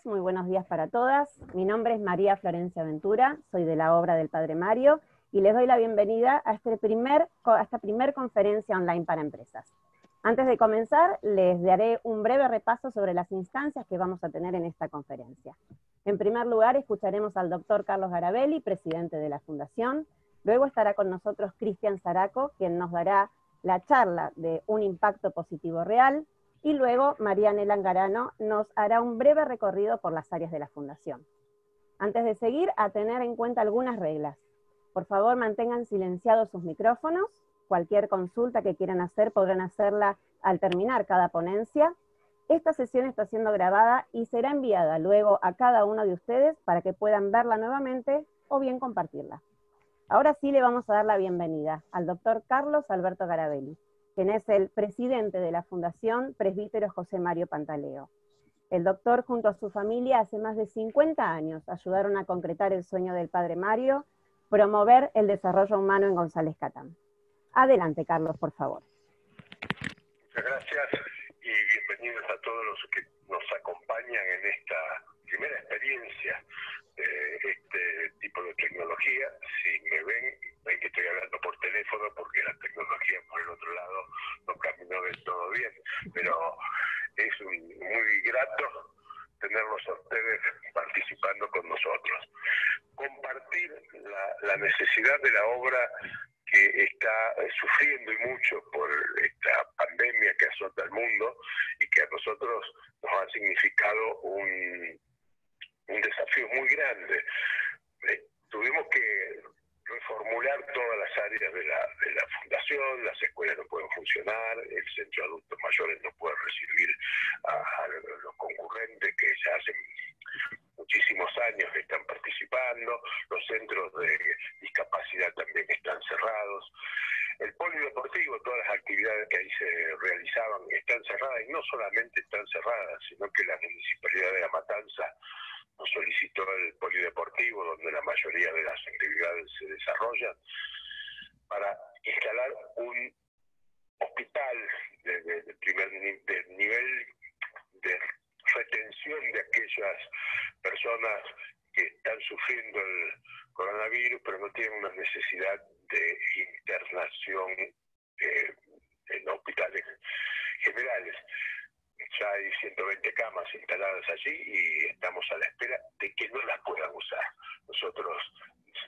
todos, muy buenos días para todas. Mi nombre es María Florencia Ventura, soy de la obra del Padre Mario y les doy la bienvenida a, este primer, a esta primer conferencia online para empresas. Antes de comenzar, les daré un breve repaso sobre las instancias que vamos a tener en esta conferencia. En primer lugar, escucharemos al doctor Carlos Garabelli, presidente de la Fundación. Luego estará con nosotros Cristian Zaraco, quien nos dará la charla de un impacto positivo real, y luego Mariana Langarano nos hará un breve recorrido por las áreas de la Fundación. Antes de seguir, a tener en cuenta algunas reglas. Por favor, mantengan silenciados sus micrófonos. Cualquier consulta que quieran hacer podrán hacerla al terminar cada ponencia. Esta sesión está siendo grabada y será enviada luego a cada uno de ustedes para que puedan verla nuevamente o bien compartirla. Ahora sí le vamos a dar la bienvenida al doctor Carlos Alberto Garabelli quien es el presidente de la Fundación Presbítero José Mario Pantaleo. El doctor junto a su familia hace más de 50 años ayudaron a concretar el sueño del padre Mario, promover el desarrollo humano en González Catán. Adelante, Carlos, por favor. Muchas gracias y bienvenidos a todos los que nos acompañan en esta primera experiencia de este tipo de tecnología. Si me ven, ven que estoy hablando por teléfono porque la tecnología por el otro lado no caminó del todo bien, pero es muy grato tenerlos a ustedes participando con nosotros. Compartir la, necesidad de la obra que está sufriendo y mucho por esta pandemia que azota al mundo y que a nosotros nos ha significado un, un desafío muy grande. Eh, tuvimos que reformular todas las áreas de la, fundación, las escuelas no pueden funcionar, el centro de adultos mayores no puede recibir a, los concurrentes que ya hace muchísimos años están participando, los centros de discapacidad también están cerrados. El polideportivo, todas las actividades que ahí se realizaban están cerradas y no solamente están cerradas, sino que la municipalidad de La Matanza solicitó el polideportivo, donde la mayoría de las actividades se desarrollan, para instalar un hospital de, primer nivel de retención de aquellas personas que están sufriendo el coronavirus, pero no tienen una necesidad de internación eh, en hospitales generales ya hay 120 camas instaladas allí y estamos a la espera de que no las puedan usar. Nosotros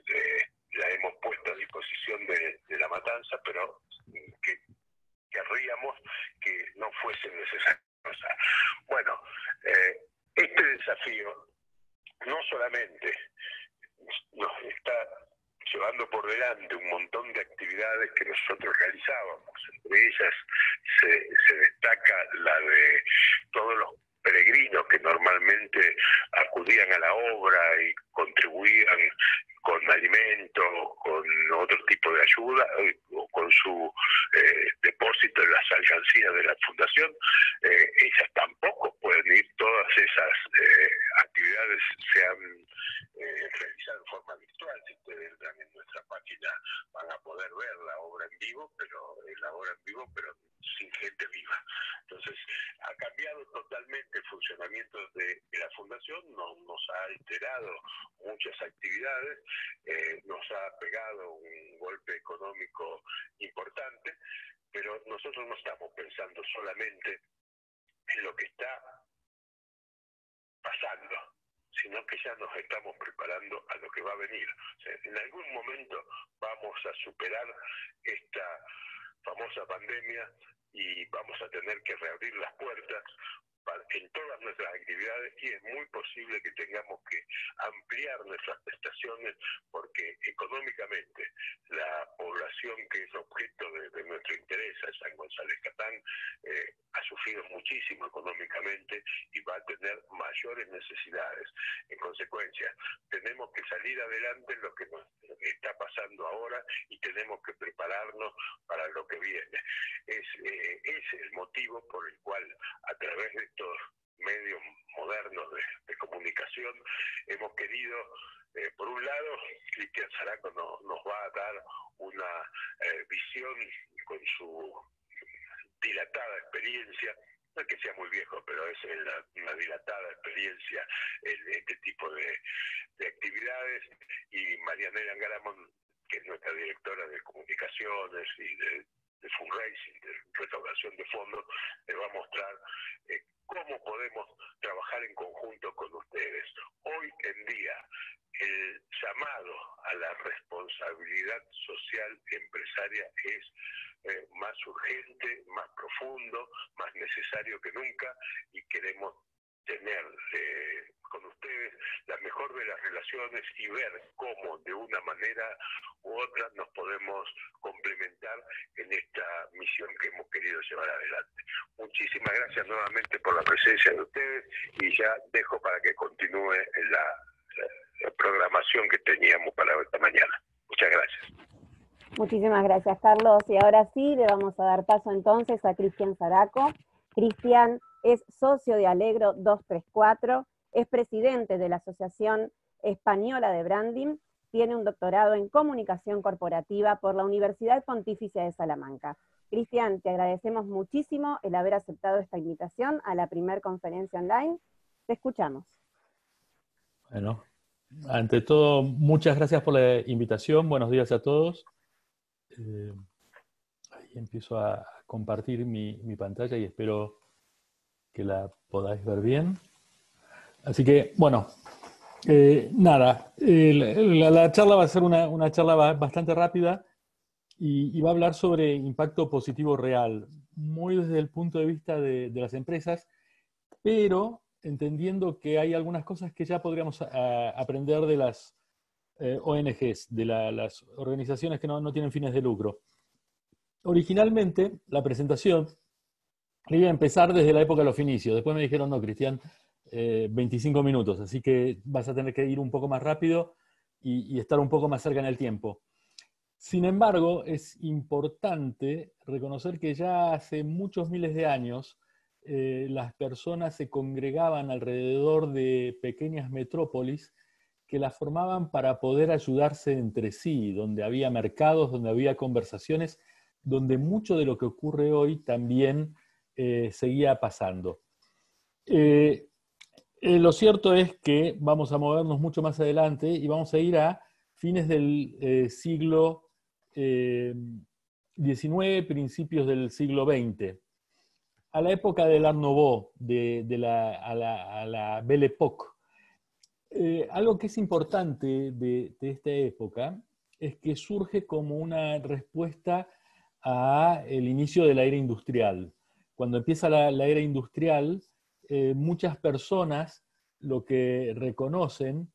eh, la hemos puesto a disposición de, la matanza, pero que querríamos que no fuese necesario usar. Bueno, eh, este desafío no solamente nos está llevando por delante un montón de actividades que nosotros realizábamos. Entre ellas se, se destaca la de todos los peregrinos que normalmente acudían a la obra y contribuían con alimentos, con otro tipo de ayuda, eh, o con su eh, depósito en las alcancías de la fundación, eh, ellas tampoco pueden ir, todas esas actividades se han realizado en forma virtual, si ustedes entran en nuestra página van a poder ver la obra en vivo, pero la obra en vivo, pero sin gente viva. Entonces, totalmente el funcionamiento de, la fundación, no, nos ha alterado muchas actividades, eh, nos ha pegado un golpe económico importante, pero nosotros no estamos pensando solamente en lo que está pasando, sino que ya nos estamos preparando a lo que va a venir. en algún momento vamos a superar esta famosa pandemia y vamos a tener que reabrir las puertas en todas nuestras actividades y es muy posible que tengamos que ampliar nuestras prestaciones porque económicamente la población que es objeto de, nuestro interés, San González Catán, eh, ha sufrido muchísimo económicamente y va a tener mayores necesidades. En consecuencia, tenemos que salir adelante en lo que nos está pasando ahora y tenemos que prepararnos para lo que viene. Es, eh, el motivo por el cual a través de estos medios modernos de, comunicación, hemos querido, eh, por un lado, Cristian Zaraco nos va a dar una eh, visión con su dilatada experiencia no es que sea muy viejo, pero es una dilatada experiencia en este tipo de, actividades. Y Marianela Angaramón, que es nuestra directora de comunicaciones y de, fundraising, de recaudación de fondos, le va a mostrar eh, cómo podemos trabajar en conjunto con ustedes. Hoy en día, el llamado a la responsabilidad social empresaria es eh, más urgente, más profundo, más necesario que nunca y queremos tener eh, con ustedes la mejor de las relaciones y ver cómo de una manera u otra nos podemos complementar en esta misión que hemos querido llevar adelante. Muchísimas gracias nuevamente por la presencia de ustedes y ya dejo para que continúe la programación que teníamos para esta mañana. Muchas gracias. Muchísimas gracias, Carlos. Y ahora sí, le vamos a dar paso entonces a Cristian Zaraco. Cristian es socio de Alegro 234, es presidente de la Asociación Española de Branding, tiene un doctorado en comunicación corporativa por la Universidad Pontificia de Salamanca. Cristian, te agradecemos muchísimo el haber aceptado esta invitación a la primer conferencia online. Te escuchamos. Bueno, ante todo, muchas gracias por la invitación. Buenos días a todos. Eh, ahí empiezo a compartir mi, pantalla y espero que la podáis ver bien. Así que, bueno, eh, nada, la, charla va a ser una, charla bastante rápida y, va a hablar sobre impacto positivo real, muy desde el punto de vista de, las empresas, pero entendiendo que hay algunas cosas que ya podríamos aprender de las eh, ONGs, de las organizaciones que no, tienen fines de lucro. Originalmente, la presentación iba a empezar desde la época de los finicios. Después me dijeron, no, Cristian, 25 eh, minutos, así que vas a tener que ir un poco más rápido y, estar un poco más cerca en el tiempo. Sin embargo, es importante reconocer que ya hace muchos miles de años eh, las personas se congregaban alrededor de pequeñas metrópolis que la formaban para poder ayudarse entre sí, donde había mercados, donde había conversaciones, donde mucho de lo que ocurre hoy también eh, seguía pasando. Eh, eh, lo cierto es que vamos a movernos mucho más adelante y vamos a ir a fines del siglo XIX, principios del siglo XX, a la época del Art de, la, a, la, Belle Époque, algo que es importante de, esta época es que surge como una respuesta al inicio de la era industrial. Cuando empieza la, era industrial, eh, muchas personas lo que reconocen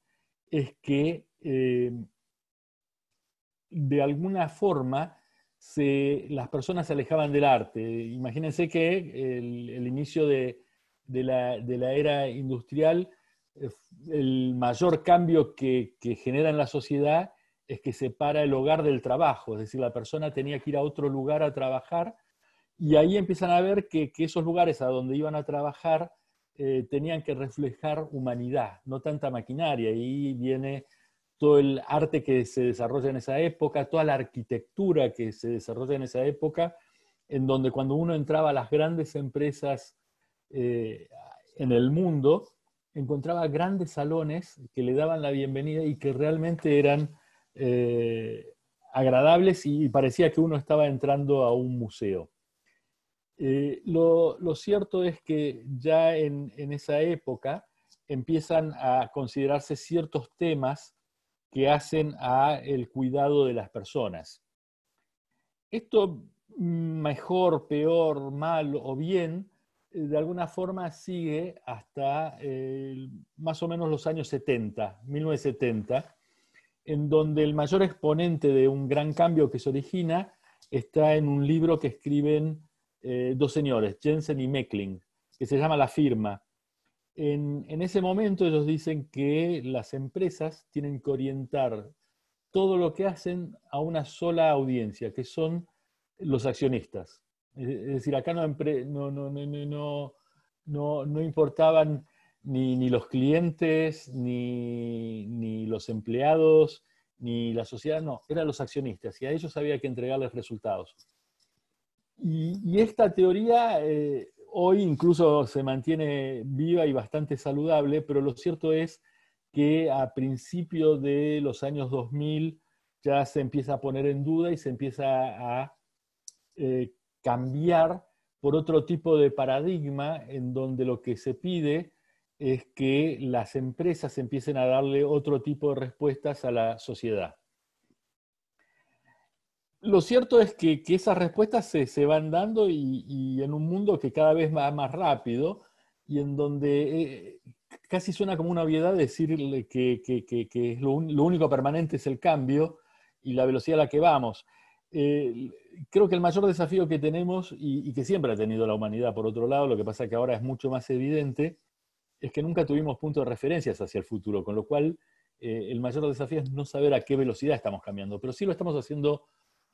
es que eh, de alguna forma las personas se alejaban del arte. Imagínense que el, inicio de, la, de, la, era industrial el mayor cambio que, genera en la sociedad es que separa el hogar del trabajo, es decir, la persona tenía que ir a otro lugar a trabajar y ahí empiezan a ver que, esos lugares a donde iban a trabajar eh, tenían que reflejar humanidad, no tanta maquinaria. Ahí viene todo el arte que se desarrolla en esa época, toda la arquitectura que se desarrolla en esa época, en donde cuando uno entraba a las grandes empresas eh, en el mundo, encontraba grandes salones que le daban la bienvenida y que realmente eran eh, agradables y parecía que uno estaba entrando a un museo. Eh, lo, cierto es que ya en, esa época empiezan a considerarse ciertos temas que hacen a el cuidado de las personas. Esto mejor, peor, mal o bien de alguna forma sigue hasta más o menos los años 70, 1970, en donde el mayor exponente de un gran cambio que se origina está en un libro que escriben eh, dos señores, Jensen y Meckling, que se llama La firma. En, en ese momento ellos dicen que las empresas tienen que orientar todo lo que hacen a una sola audiencia, que son los accionistas. Es decir, acá no, no, importaban ni, los clientes, ni, los empleados, ni la sociedad, no, eran los accionistas y a ellos había que entregarles resultados. Y, esta teoría eh, hoy incluso se mantiene viva y bastante saludable, pero lo cierto es que a principios de los años 2000 ya se empieza a poner en duda y se empieza a eh, cambiar por otro tipo de paradigma en donde lo que se pide es que las empresas empiecen a darle otro tipo de respuestas a la sociedad. Lo cierto es que, esas respuestas se, van dando y, en un mundo que cada vez va más rápido y en donde eh, casi suena como una obviedad decirle que, lo, único permanente es el cambio y la velocidad a la que vamos. Eh, creo que el mayor desafío que tenemos y, que siempre ha tenido la humanidad, por otro lado, lo que pasa que ahora es mucho más evidente, es que nunca tuvimos puntos de referencias hacia el futuro, con lo cual eh, el mayor desafío es no saber a qué velocidad estamos cambiando, pero sí lo estamos haciendo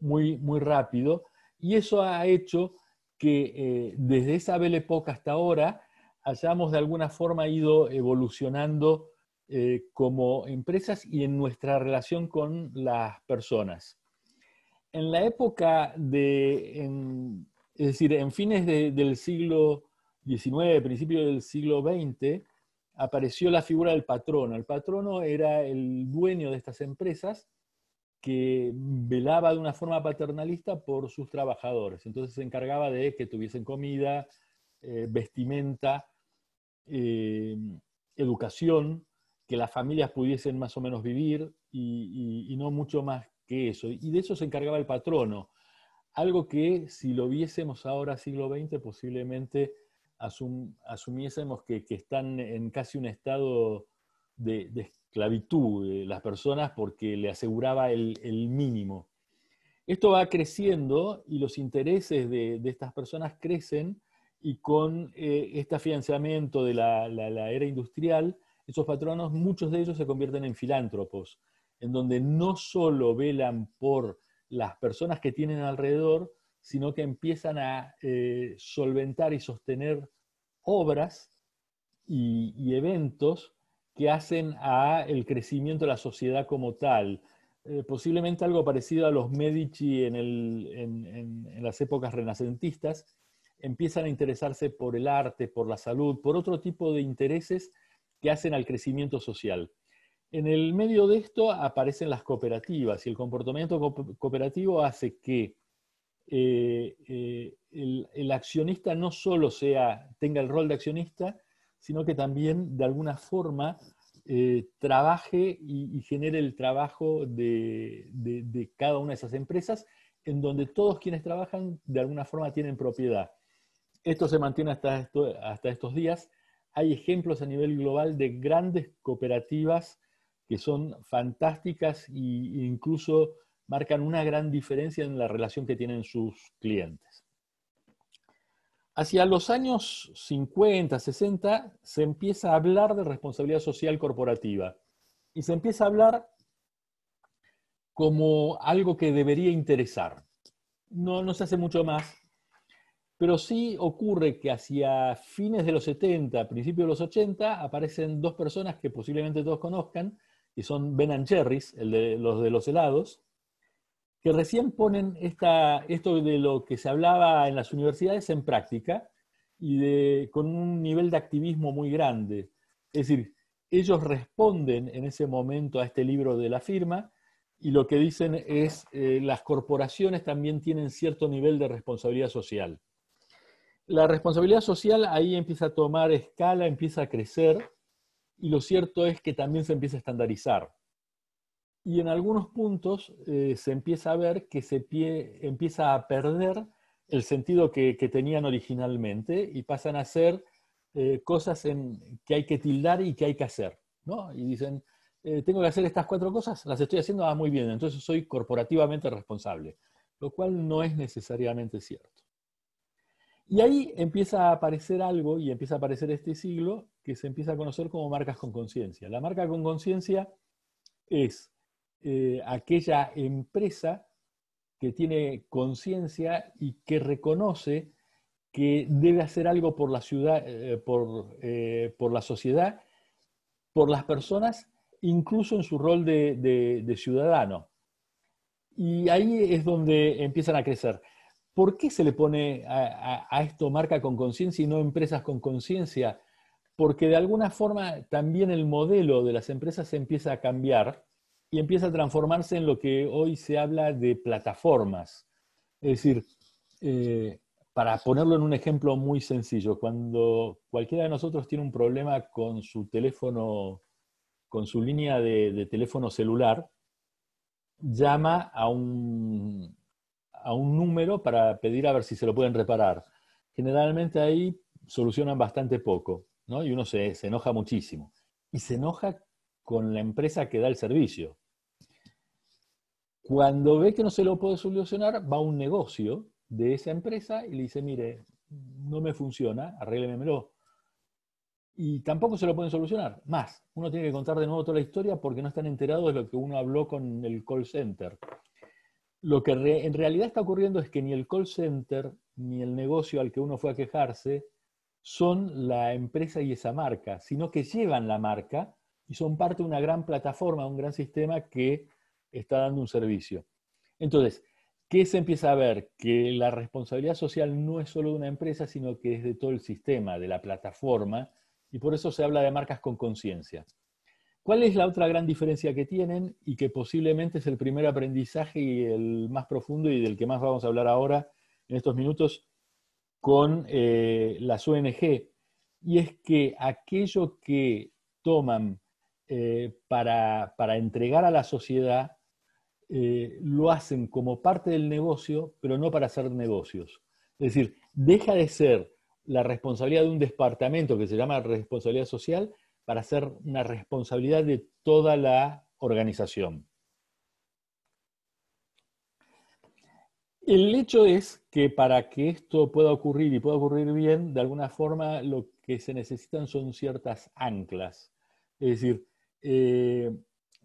muy, muy rápido y eso ha hecho que eh, desde esa bella época hasta ahora hayamos de alguna forma ido evolucionando eh, como empresas y en nuestra relación con las personas. En la época de, es decir, en fines del siglo XIX, principio del siglo XX, apareció la figura del patrono. El patrono era el dueño de estas empresas que velaba de una forma paternalista por sus trabajadores. Entonces se encargaba de que tuviesen comida, eh, vestimenta, eh, educación, que las familias pudiesen más o menos vivir y, no mucho más que eso. Y de eso se encargaba el patrono. Algo que si lo viésemos ahora siglo XX posiblemente asumiésemos que, están en casi un estado de, esclavitud de las personas porque le aseguraba el, mínimo. Esto va creciendo y los intereses de, estas personas crecen y con eh, este afianzamiento de la, era industrial, esos patronos, muchos de ellos se convierten en filántropos, en donde no solo velan por las personas que tienen alrededor, sino que empiezan a eh, solventar y sostener obras y, eventos que hacen a el crecimiento de la sociedad como tal. Eh, posiblemente algo parecido a los Medici en, en, las épocas renacentistas, empiezan a interesarse por el arte, por la salud, por otro tipo de intereses que hacen al crecimiento social. En el medio de esto aparecen las cooperativas y el comportamiento cooperativo hace que eh, eh, el, accionista no solo sea, tenga el rol de accionista, sino que también de alguna forma eh, trabaje y, genere el trabajo de, cada una de esas empresas, en donde todos quienes trabajan de alguna forma tienen propiedad. Esto se mantiene hasta, hasta estos días. Hay ejemplos a nivel global de grandes cooperativas que son fantásticas e incluso marcan una gran diferencia en la relación que tienen sus clientes. Hacia los años 50, 60, se empieza a hablar de responsabilidad social corporativa y se empieza a hablar como algo que debería interesar. No, no se hace mucho más, pero sí ocurre que hacia fines de los 70, principios de los 80, aparecen dos personas que posiblemente todos conozcan, y son Ben and Jerry's, el de, los de los helados, que recién ponen esto de lo que se hablaba en las universidades en práctica y con un nivel de activismo muy grande. Es decir, ellos responden en ese momento a este libro de la firma y lo que dicen es eh, las corporaciones también tienen cierto nivel de responsabilidad social. La responsabilidad social ahí empieza a tomar escala, empieza a crecer y lo cierto es que también se empieza a estandarizar y en algunos puntos eh, se empieza a ver que se empieza a perder el sentido que, tenían originalmente y pasan a ser eh, cosas que hay que tildar y que hay que hacer. ¿no? Y dicen, eh, tengo que hacer estas cuatro cosas, las estoy haciendo ah, muy bien, entonces soy corporativamente responsable, lo cual no es necesariamente cierto. Y ahí empieza a aparecer algo, y empieza a aparecer este siglo, que se empieza a conocer como marcas con conciencia. La marca con conciencia es eh, aquella empresa que tiene conciencia y que reconoce que debe hacer algo por la ciudad, eh, eh, por, la sociedad, por las personas, incluso en su rol de, ciudadano. Y ahí es donde empiezan a crecer. ¿Por qué se le pone a, esto marca con conciencia y no empresas con conciencia? Porque de alguna forma también el modelo de las empresas empieza a cambiar y empieza a transformarse en lo que hoy se habla de plataformas. Es decir, eh, para ponerlo en un ejemplo muy sencillo, cuando cualquiera de nosotros tiene un problema con su teléfono, con su línea de teléfono celular, llama a un, a un número para pedir a ver si se lo pueden reparar. Generalmente ahí solucionan bastante poco, ¿no? Y uno se, se enoja muchísimo. Y se enoja con la empresa que da el servicio. Cuando ve que no se lo puede solucionar, va a un negocio de esa empresa y le dice, mire, no me funciona, arréglemelo. Y tampoco se lo pueden solucionar. Más, uno tiene que contar de nuevo toda la historia porque no están enterados de lo que uno habló con el call center. Lo que en realidad está ocurriendo es que ni el call center ni el negocio al que uno fue a quejarse son la empresa y esa marca, sino que llevan la marca y son parte de una gran plataforma, un gran sistema que está dando un servicio. Entonces, ¿qué se empieza a ver? Que la responsabilidad social no es solo de una empresa, sino que es de todo el sistema, de la plataforma, y por eso se habla de marcas con conciencia. ¿Cuál es la otra gran diferencia que tienen y que posiblemente es el primer aprendizaje y el más profundo y del que más vamos a hablar ahora en estos minutos con eh, las ONG? Y es que aquello que toman eh, para, entregar a la sociedad eh, lo hacen como parte del negocio, pero no para hacer negocios. Es decir, deja de ser la responsabilidad de un departamento que se llama responsabilidad social para ser una responsabilidad de toda la organización. El hecho es que para que esto pueda ocurrir y pueda ocurrir bien, de alguna forma lo que se necesitan son ciertas anclas. Es decir, eh,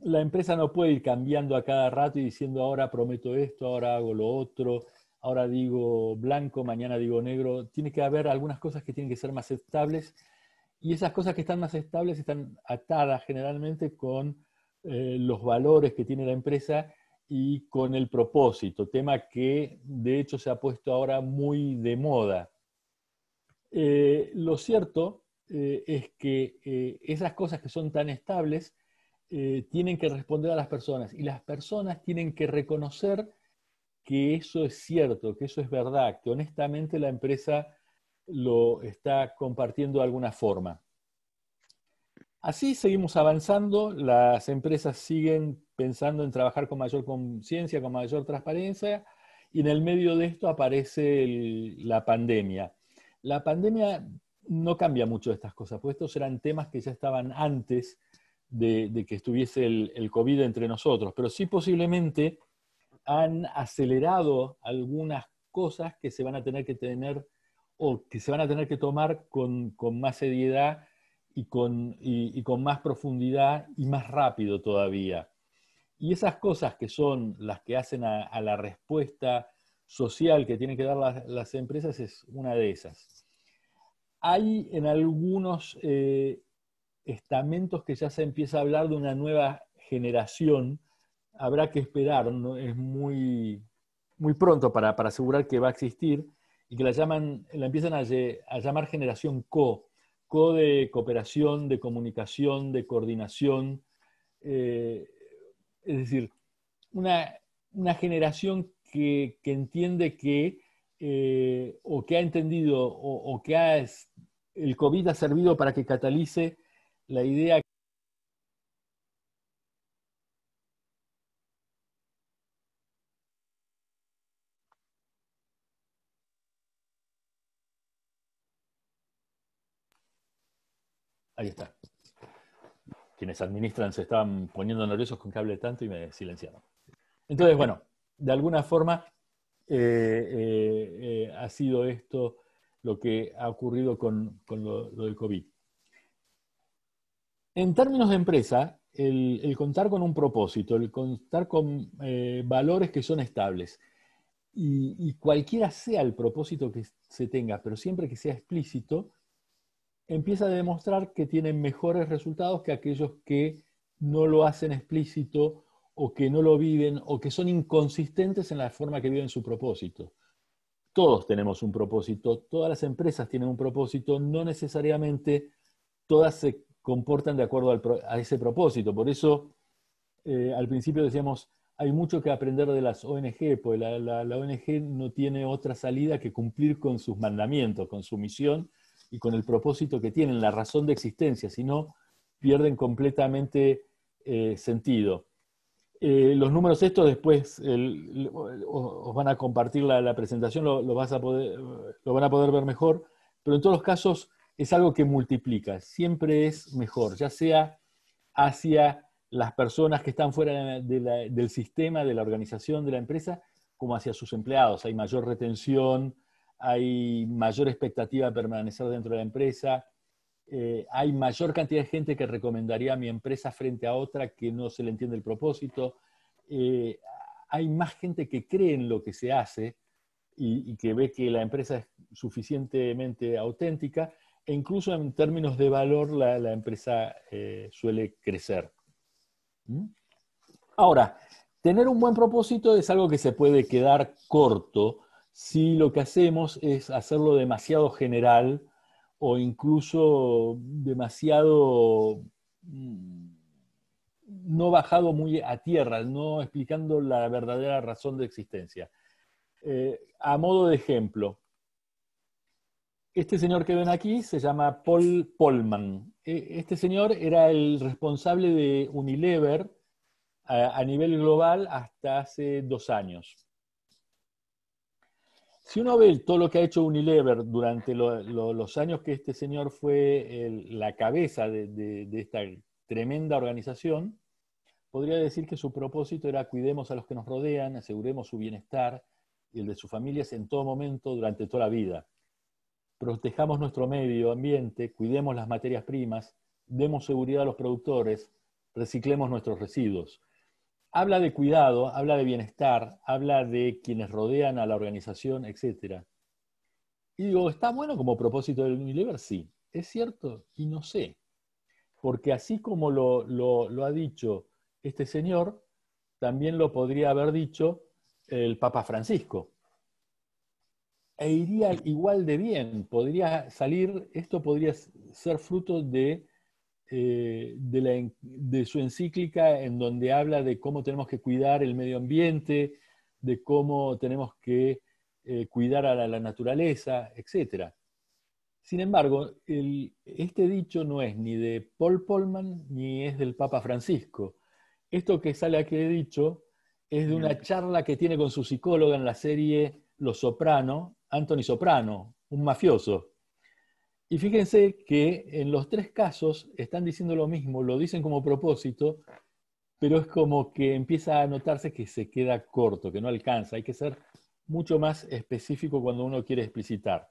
la empresa no puede ir cambiando a cada rato y diciendo ahora prometo esto, ahora hago lo otro, ahora digo blanco, mañana digo negro. Tiene que haber algunas cosas que tienen que ser más estables y esas cosas que están más estables están atadas generalmente con eh, los valores que tiene la empresa y con el propósito, tema que de hecho se ha puesto ahora muy de moda. Eh, lo cierto eh, es que esas cosas que son tan estables tienen que responder a las personas y las personas tienen que reconocer que eso es cierto, que eso es verdad, que honestamente la empresa lo está compartiendo de alguna forma. Así seguimos avanzando, las empresas siguen pensando en trabajar con mayor conciencia, con mayor transparencia, y en el medio de esto aparece la pandemia. La pandemia no cambia mucho estas cosas, pues estos eran temas que ya estaban antes de, que estuviese el, COVID entre nosotros, pero sí posiblemente han acelerado algunas cosas que se van a tener que tener o que se van a tener que tomar con, más seriedad y con, con, más profundidad y más rápido todavía. Y esas cosas que son las que hacen a, la respuesta social que tienen que dar las, empresas es una de esas. Hay en algunos eh, estamentos que ya se empieza a hablar de una nueva generación. Habrá que esperar, ¿no? es muy, muy pronto para, asegurar que va a existir, y que la, llaman, la empiezan a, llamar generación co, co de cooperación, de comunicación, de coordinación, eh, es decir, una, generación que, entiende que, eh, o que ha entendido, o, que ha, el COVID ha servido para que catalice la idea Ahí está. Quienes administran se estaban poniendo nerviosos con que hable tanto y me silenciaron. Entonces, bueno, de alguna forma eh, eh, eh, ha sido esto lo que ha ocurrido con, lo, del COVID. En términos de empresa, el, contar con un propósito, el contar con valores que son estables, y, cualquiera sea el propósito que se tenga, pero siempre que sea explícito, empieza a demostrar que tienen mejores resultados que aquellos que no lo hacen explícito o que no lo viven o que son inconsistentes en la forma que viven su propósito. todos tenemos un propósito, todas las empresas tienen un propósito, no necesariamente todas se comportan de acuerdo a ese propósito. Por eso, eh, al principio decíamos, hay mucho que aprender de las ONG, porque la, ONG no tiene otra salida que cumplir con sus mandamientos, con su misión y con el propósito que tienen, la razón de existencia, si no, pierden completamente eh, sentido. Eh, los números estos después os van a compartir la, presentación, lo, vas a poder, lo van a poder ver mejor, pero en todos los casos es algo que multiplica, siempre es mejor, ya sea hacia las personas que están fuera del sistema, de la organización, de la empresa, como hacia sus empleados. Hay mayor retención, hay mayor expectativa de permanecer dentro de la empresa, eh, hay mayor cantidad de gente que recomendaría a mi empresa frente a otra que no se le entiende el propósito. Eh, hay más gente que cree en lo que se hace y, que ve que la empresa es suficientemente auténtica e incluso en términos de valor la, empresa eh, suele crecer. ¿Mm? Ahora, tener un buen propósito es algo que se puede quedar corto si lo que hacemos es hacerlo demasiado general o incluso demasiado mm, no bajado muy a tierra, no explicando la verdadera razón de existencia. Eh, a modo de ejemplo, este señor que ven aquí se llama Paul Polman. E, este señor era el responsable de Unilever a nivel global hasta hace dos años. Si uno ve todo lo que ha hecho Unilever durante los años que este señor fue la cabeza de, esta tremenda organización, podría decir que su propósito era cuidemos a los que nos rodean, aseguremos su bienestar y el de sus familias en todo momento durante toda la vida. Protejamos nuestro medio ambiente, cuidemos las materias primas, demos seguridad a los productores, reciclemos nuestros residuos habla de cuidado, habla de bienestar, habla de quienes rodean a la organización, etc. Y digo, ¿está bueno como propósito del Unilever? Sí, es cierto y no sé. Porque así como lo, lo, ha dicho este señor, también lo podría haber dicho el Papa Francisco. E iría igual de bien, podría salir, esto podría ser fruto de eh, de, su encíclica en donde habla de cómo tenemos que cuidar el medio ambiente, de cómo tenemos que eh, cuidar a la, naturaleza, etc. Sin embargo, este dicho no es ni de Paul Polman ni es del Papa Francisco. Esto que sale aquí de dicho es de una charla que tiene con su psicóloga en la serie Los Soprano, Anthony Soprano, un mafioso. Y fíjense que en los tres casos están diciendo lo mismo, lo dicen como propósito, pero es como que empieza a notarse que se queda corto, que no alcanza. Hay que ser mucho más específico cuando uno quiere explicitar.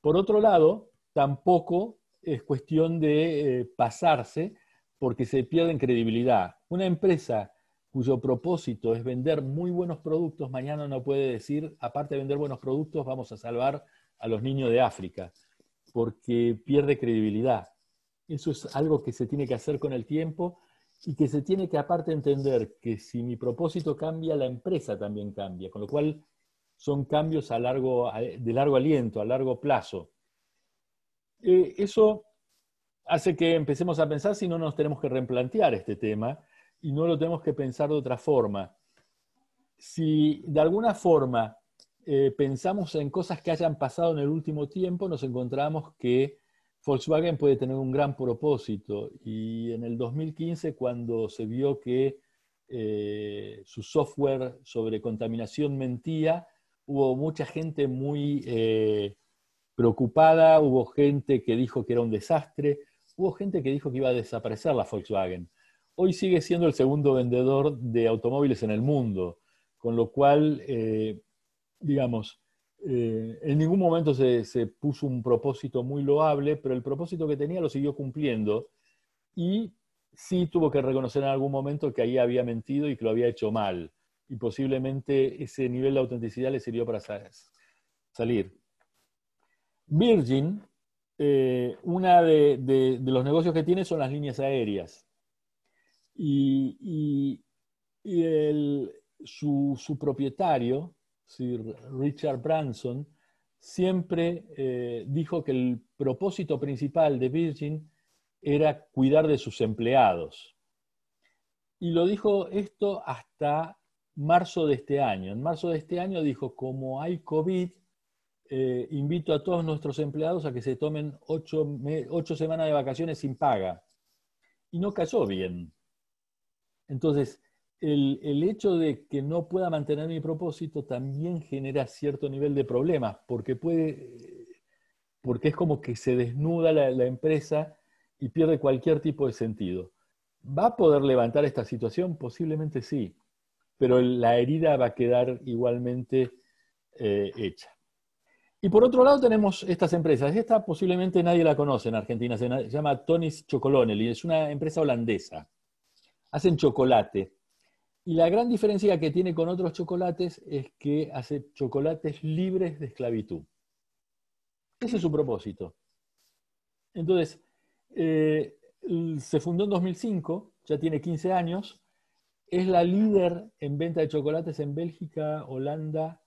Por otro lado, tampoco es cuestión de eh, pasarse porque se pierde en credibilidad. Una empresa cuyo propósito es vender muy buenos productos, mañana no puede decir, aparte de vender buenos productos, vamos a salvar a los niños de África porque pierde credibilidad. Eso es algo que se tiene que hacer con el tiempo y que se tiene que aparte entender que si mi propósito cambia, la empresa también cambia, con lo cual son cambios a largo, de largo aliento, a largo plazo. Eh, eso hace que empecemos a pensar si no nos tenemos que replantear este tema y no lo tenemos que pensar de otra forma. Si de alguna forma eh, pensamos en cosas que hayan pasado en el último tiempo, nos encontramos que Volkswagen puede tener un gran propósito. Y en el 2015, cuando se vio que eh, su software sobre contaminación mentía, hubo mucha gente muy eh, preocupada, hubo gente que dijo que era un desastre, hubo gente que dijo que iba a desaparecer la Volkswagen. Hoy sigue siendo el segundo vendedor de automóviles en el mundo, con lo cual digamos, eh, en ningún momento se, puso un propósito muy loable, pero el propósito que tenía lo siguió cumpliendo y sí tuvo que reconocer en algún momento que ahí había mentido y que lo había hecho mal. Y posiblemente ese nivel de autenticidad le sirvió para salir. Virgin, eh, una de, los negocios que tiene son las líneas aéreas. Y, su propietario Sir Richard Branson, siempre eh, dijo que el propósito principal de Virgin era cuidar de sus empleados. Y lo dijo esto hasta marzo de este año. En marzo de este año dijo, como hay COVID, eh, invito a todos nuestros empleados a que se tomen ocho, semanas de vacaciones sin paga. Y no cayó bien. Entonces, el, hecho de que no pueda mantener mi propósito también genera cierto nivel de problemas, porque puede, porque es como que se desnuda la, empresa y pierde cualquier tipo de sentido. ¿Va a poder levantar esta situación? Posiblemente sí, pero la herida va a quedar igualmente eh, hecha. Y por otro lado tenemos estas empresas. Esta posiblemente nadie la conoce en Argentina, se llama Tony's Chocolonely, es una empresa holandesa. Hacen chocolate. Y la gran diferencia que tiene con otros chocolates es que hace chocolates libres de esclavitud. Ese es su propósito. Entonces, eh, se fundó en 2005, ya tiene 15 años, es la líder en venta de chocolates en Bélgica, Holanda,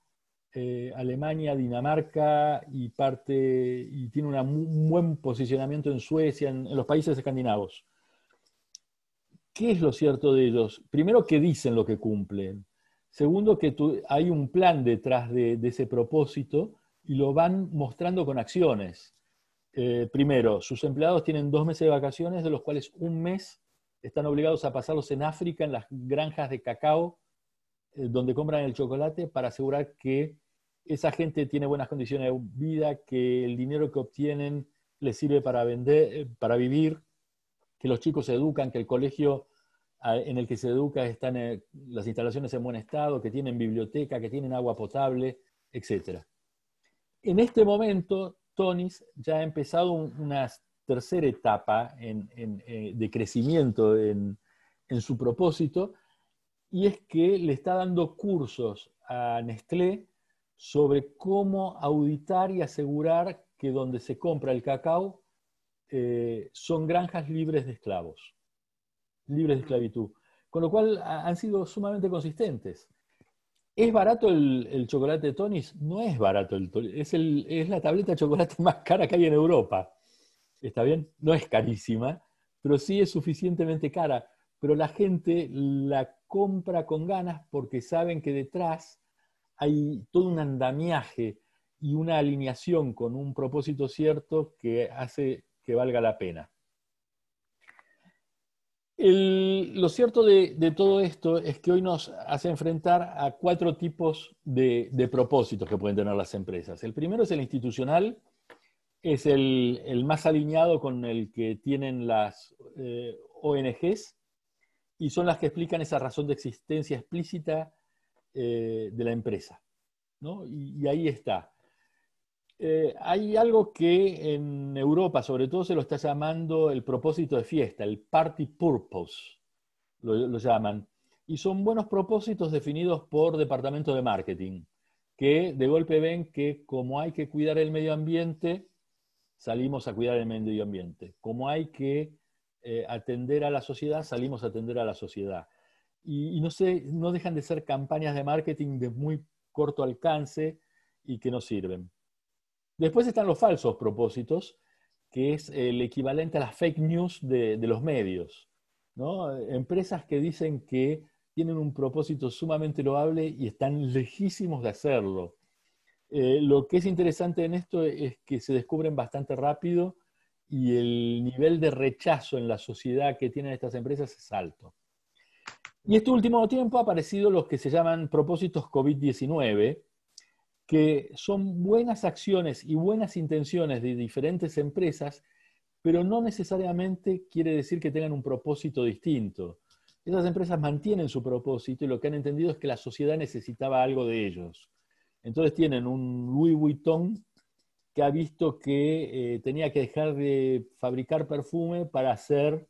eh, Alemania, Dinamarca y parte y tiene un buen posicionamiento en Suecia, en, los países escandinavos. ¿Qué es lo cierto de ellos? Primero, que dicen lo que cumplen. Segundo, que hay un plan detrás de, ese propósito y lo van mostrando con acciones. Eh, primero, sus empleados tienen dos meses de vacaciones, de los cuales un mes están obligados a pasarlos en África, en las granjas de cacao, eh, donde compran el chocolate, para asegurar que esa gente tiene buenas condiciones de vida, que el dinero que obtienen les sirve para, vender, eh, para vivir, que los chicos se educan, que el colegio en el que se educa están las instalaciones en buen estado, que tienen biblioteca, que tienen agua potable, etc. En este momento Tonis ya ha empezado una tercera etapa eh, de crecimiento en, su propósito, y es que le está dando cursos a Nestlé sobre cómo auditar y asegurar que donde se compra el cacao eh, son granjas libres de esclavos, libres de esclavitud. Con lo cual han sido sumamente consistentes. ¿Es barato el, chocolate de Tonis? No es barato el es, es la tableta de chocolate más cara que hay en Europa. ¿Está bien? No es carísima, pero sí es suficientemente cara. Pero la gente la compra con ganas porque saben que detrás hay todo un andamiaje y una alineación con un propósito cierto que hace que valga la pena lo cierto de, todo esto es que hoy nos hace enfrentar a cuatro tipos de, propósitos que pueden tener las empresas. El primero es el institucional, es el, más alineado con el que tienen las eh, ONGs y son las que explican esa razón de existencia explícita eh, de la empresa. y ahí está. Eh, hay algo que en Europa, sobre todo, se lo está llamando el propósito de fiesta, el party purpose, lo, llaman. Y son buenos propósitos definidos por departamentos de marketing, que de golpe ven que como hay que cuidar el medio ambiente, salimos a cuidar el medio ambiente. Como hay que eh, atender a la sociedad, salimos a atender a la sociedad. Y, no, no dejan de ser campañas de marketing de muy corto alcance y que no sirven. Después están los falsos propósitos, que es el equivalente a las fake news de, los medios. Empresas que dicen que tienen un propósito sumamente loable y están lejísimos de hacerlo. Eh, lo que es interesante en esto es que se descubren bastante rápido y el nivel de rechazo en la sociedad que tienen estas empresas es alto. Y este último tiempo ha aparecido los que se llaman propósitos COVID-19, que son buenas acciones y buenas intenciones de diferentes empresas, pero no necesariamente quiere decir que tengan un propósito distinto. Esas empresas mantienen su propósito y lo que han entendido es que la sociedad necesitaba algo de ellos. Entonces tienen un Louis Vuitton que ha visto que eh, tenía que dejar de fabricar perfume para hacer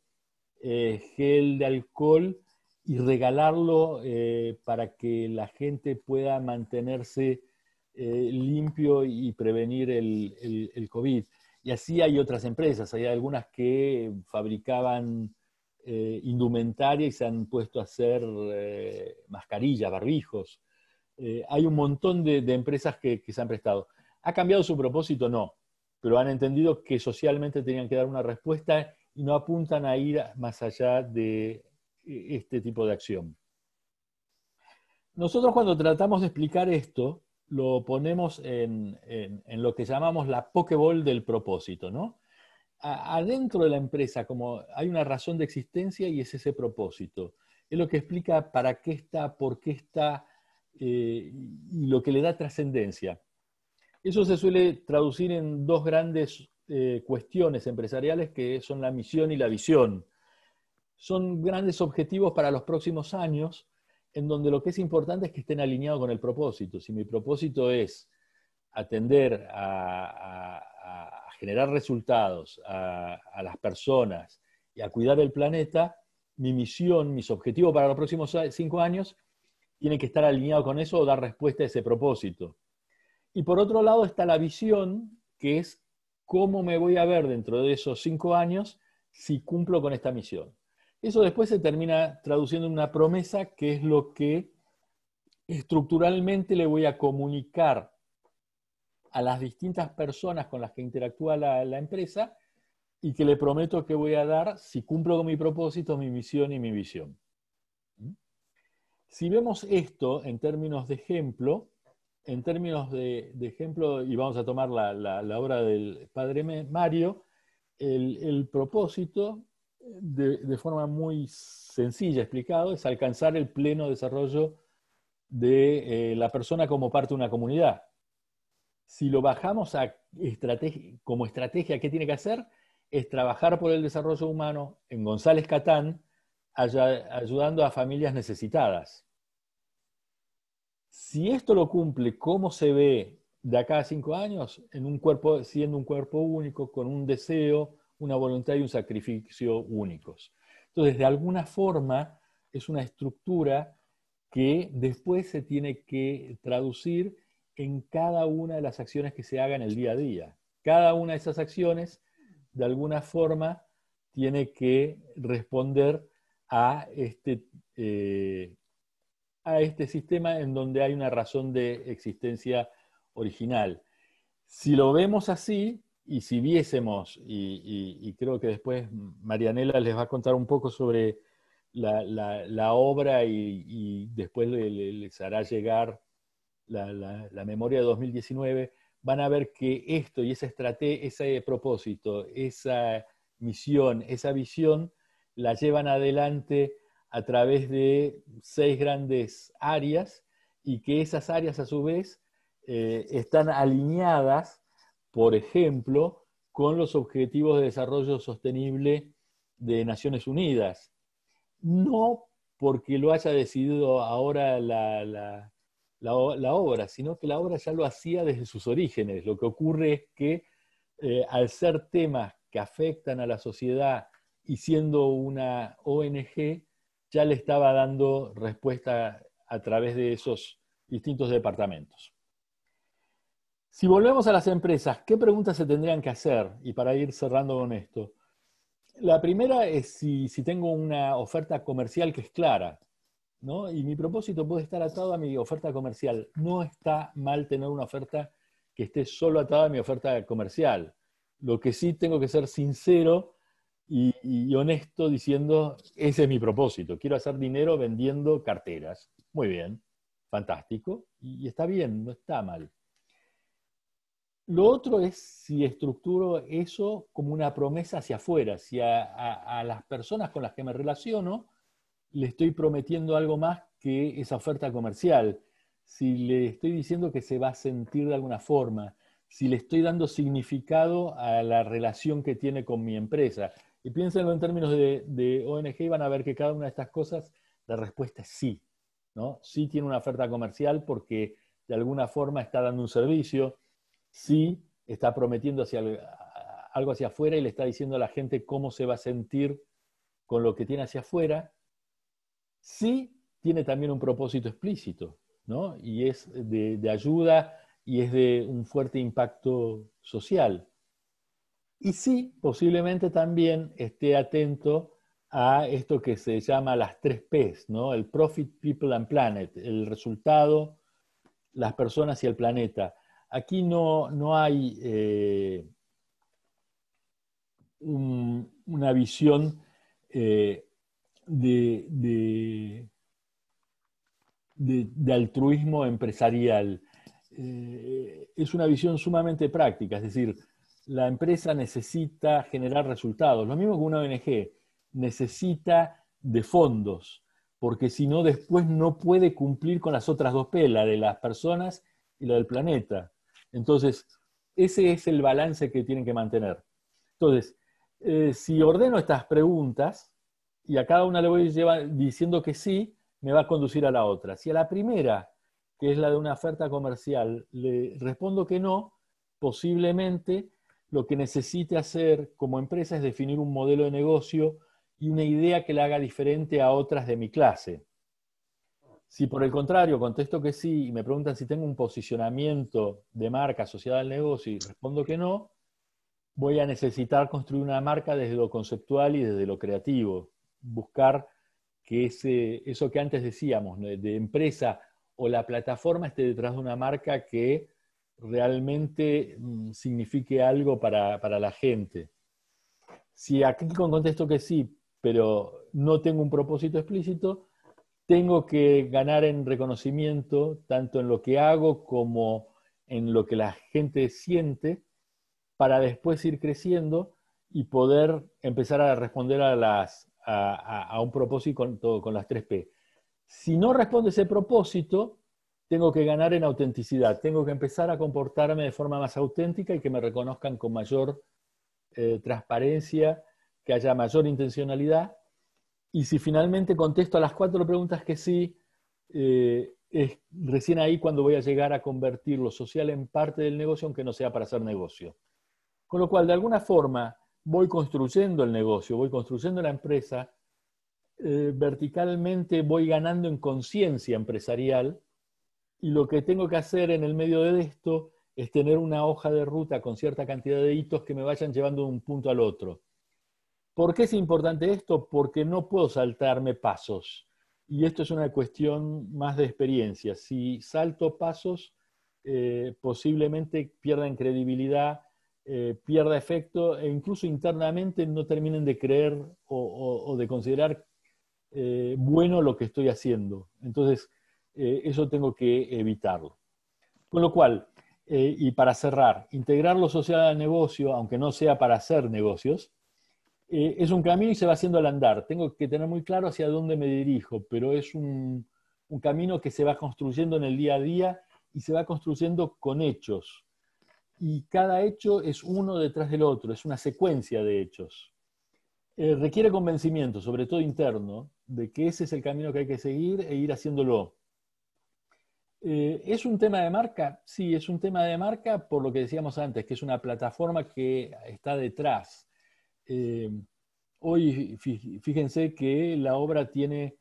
eh, gel de alcohol y regalarlo eh, para que la gente pueda mantenerse eh, limpio y prevenir el, COVID. Y así hay otras empresas, hay algunas que fabricaban eh, indumentaria y se han puesto a hacer eh, mascarillas, barbijos. eh, hay un montón de, empresas que, se han prestado. ¿Ha cambiado su propósito? No, pero han entendido que socialmente tenían que dar una respuesta y no apuntan a ir más allá de e, este tipo de acción. Nosotros cuando tratamos de explicar esto, lo ponemos en, lo que llamamos la pokeball del propósito, ¿no? adentro de la empresa, como hay una razón de existencia y es ese propósito. Es lo que explica para qué está, por qué está eh, y lo que le da trascendencia. Eso se suele traducir en dos grandes eh, cuestiones empresariales que son la misión y la visión. Son grandes objetivos para los próximos años en donde lo que es importante es que estén alineados con el propósito. Si mi propósito es atender a, generar resultados a, las personas y a cuidar el planeta, mi misión, mis objetivos para los próximos cinco años tienen que estar alineados con eso o dar respuesta a ese propósito. Y por otro lado está la visión, que es cómo me voy a ver dentro de esos cinco años si cumplo con esta misión. Eso después se termina traduciendo en una promesa que es lo que estructuralmente le voy a comunicar a las distintas personas con las que interactúa la, empresa y que le prometo que voy a dar si cumplo con mi propósito, mi misión y mi visión. ¿Mm? Si vemos esto en términos de ejemplo, en términos de, ejemplo, y vamos a tomar la, obra del padre Mario, el propósito de, forma muy sencilla explicado, es alcanzar el pleno desarrollo de eh, la persona como parte de una comunidad. Si lo bajamos a como estrategia, ¿qué tiene que hacer? Es trabajar por el desarrollo humano en González Catán, ayudando a familias necesitadas. Si esto lo cumple, ¿cómo se ve de acá cinco años? En un cuerpo, siendo un cuerpo único, con un deseo, una voluntad y un sacrificio únicos. Entonces, de alguna forma, es una estructura que después se tiene que traducir en cada una de las acciones que se hagan el día a día. Cada una de esas acciones, de alguna forma, tiene que responder a este, eh, a este sistema en donde hay una razón de existencia original. Si lo vemos así, y si viésemos, y, creo que después Marianela les va a contar un poco sobre la, obra y, después les hará llegar la, memoria de 2019, van a ver que esto y esa estrategia, ese propósito, esa misión, esa visión, la llevan adelante a través de seis grandes áreas y que esas áreas a su vez eh, están alineadas por ejemplo, con los Objetivos de Desarrollo Sostenible de Naciones Unidas. No porque lo haya decidido ahora la, obra, sino que la obra ya lo hacía desde sus orígenes. Lo que ocurre es que eh, al ser temas que afectan a la sociedad y siendo una ONG, ya le estaba dando respuesta a través de esos distintos departamentos. Si volvemos a las empresas, ¿qué preguntas se tendrían que hacer? Y para ir cerrando con esto. La primera es si, tengo una oferta comercial que es clara, ¿no? Y mi propósito puede estar atado a mi oferta comercial. No está mal tener una oferta que esté solo atada a mi oferta comercial. Lo que sí tengo que ser sincero y, honesto diciendo, ese es mi propósito. Quiero hacer dinero vendiendo carteras. Muy bien, fantástico. y está bien, no está mal. Lo otro es si estructuro eso como una promesa hacia afuera, si a, las personas con las que me relaciono le estoy prometiendo algo más que esa oferta comercial, si le estoy diciendo que se va a sentir de alguna forma, si le estoy dando significado a la relación que tiene con mi empresa. Y piénsenlo en términos de, ONG y van a ver que cada una de estas cosas, la respuesta es sí. ¿no? Sí tiene una oferta comercial porque de alguna forma está dando un servicio, sí está prometiendo hacia, algo hacia afuera y le está diciendo a la gente cómo se va a sentir con lo que tiene hacia afuera, sí tiene también un propósito explícito, ¿no? Y es de, ayuda y es de un fuerte impacto social. Y sí, posiblemente también esté atento a esto que se llama las tres Ps, ¿no? El Profit, People and Planet, el resultado, las personas y el planeta. Aquí no, no hay eh, una visión eh, de, de, altruismo empresarial. Eh, es una visión sumamente práctica, es decir, la empresa necesita generar resultados. Lo mismo que una ONG necesita de fondos, porque si no después no puede cumplir con las otras dos P, la de las personas y la del planeta. Entonces, ese es el balance que tienen que mantener. Entonces, eh, si ordeno estas preguntas y a cada una le voy diciendo que sí, me va a conducir a la otra. Si a la primera, que es la de una oferta comercial, le respondo que no, posiblemente lo que necesite hacer como empresa es definir un modelo de negocio y una idea que la haga diferente a otras de mi clase. Si por el contrario contesto que sí y me preguntan si tengo un posicionamiento de marca asociada al negocio y respondo que no, voy a necesitar construir una marca desde lo conceptual y desde lo creativo. Buscar que ese, eso que antes decíamos, de empresa o la plataforma esté detrás de una marca que realmente mm, signifique algo para, para la gente. Si aquí contesto que sí, pero no tengo un propósito explícito, tengo que ganar en reconocimiento, tanto en lo que hago como en lo que la gente siente, para después ir creciendo y poder empezar a responder a, las, a, un propósito con, con las 3P. Si no responde ese propósito, tengo que ganar en autenticidad, tengo que empezar a comportarme de forma más auténtica y que me reconozcan con mayor eh, transparencia, que haya mayor intencionalidad. Y si finalmente contesto a las cuatro preguntas que sí, eh, es recién ahí cuando voy a llegar a convertir lo social en parte del negocio, aunque no sea para hacer negocio. Con lo cual, de alguna forma, voy construyendo el negocio, voy construyendo la empresa, eh, verticalmente voy ganando en conciencia empresarial y lo que tengo que hacer en el medio de esto es tener una hoja de ruta con cierta cantidad de hitos que me vayan llevando de un punto al otro. ¿Por qué es importante esto? Porque no puedo saltarme pasos. Y esto es una cuestión más de experiencia. Si salto pasos, eh, posiblemente pierdan credibilidad eh, pierda efecto e incluso internamente no terminen de creer o, de considerar eh, bueno lo que estoy haciendo. Entonces, eh, eso tengo que evitarlo. Con lo cual, y para cerrar, integrar lo social al negocio, aunque no sea para hacer negocios, es un camino y se va haciendo al andar. Tengo que tener muy claro hacia dónde me dirijo, pero es un camino que se va construyendo en el día a día y se va construyendo con hechos, y cada hecho es uno detrás del otro, es una secuencia de hechos. Eh, requiere convencimiento, sobre todo interno, de que ese es el camino que hay que seguir e ir haciéndolo. Eh, ¿Es un tema de marca? Sí, es un tema de marca por lo que decíamos antes, que es una plataforma que está detrás. Eh, hoy fíjense que la obra tiene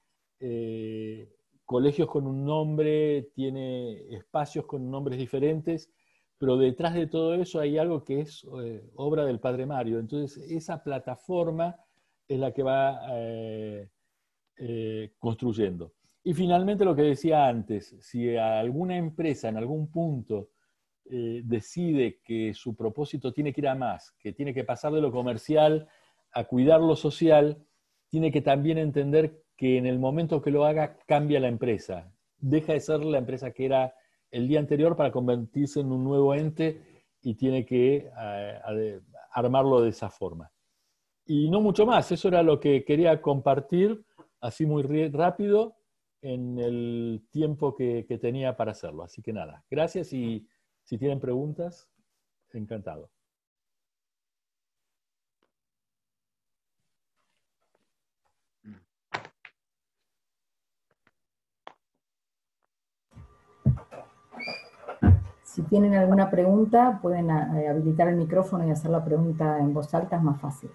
colegios con un nombre, tiene espacios con nombres diferentes, pero detrás de todo eso hay algo que es eh, obra del padre Mario. Entonces, esa plataforma es la que va eh, eh, construyendo. Y finalmente lo que decía antes, si alguna empresa en algún punto decide que su propósito tiene que ir a más, que tiene que pasar de lo comercial a cuidar lo social, tiene que también entender que en el momento que lo haga cambia la empresa. Deja de ser la empresa que era el día anterior para convertirse en un nuevo ente y tiene que eh, armarlo de esa forma. Y no mucho más, eso era lo que quería compartir así muy rápido en el tiempo que tenía para hacerlo. Así que nada, gracias y si tienen preguntas, encantado. Si tienen alguna pregunta, pueden eh, habilitar el micrófono y hacer la pregunta en voz alta, es más fácil.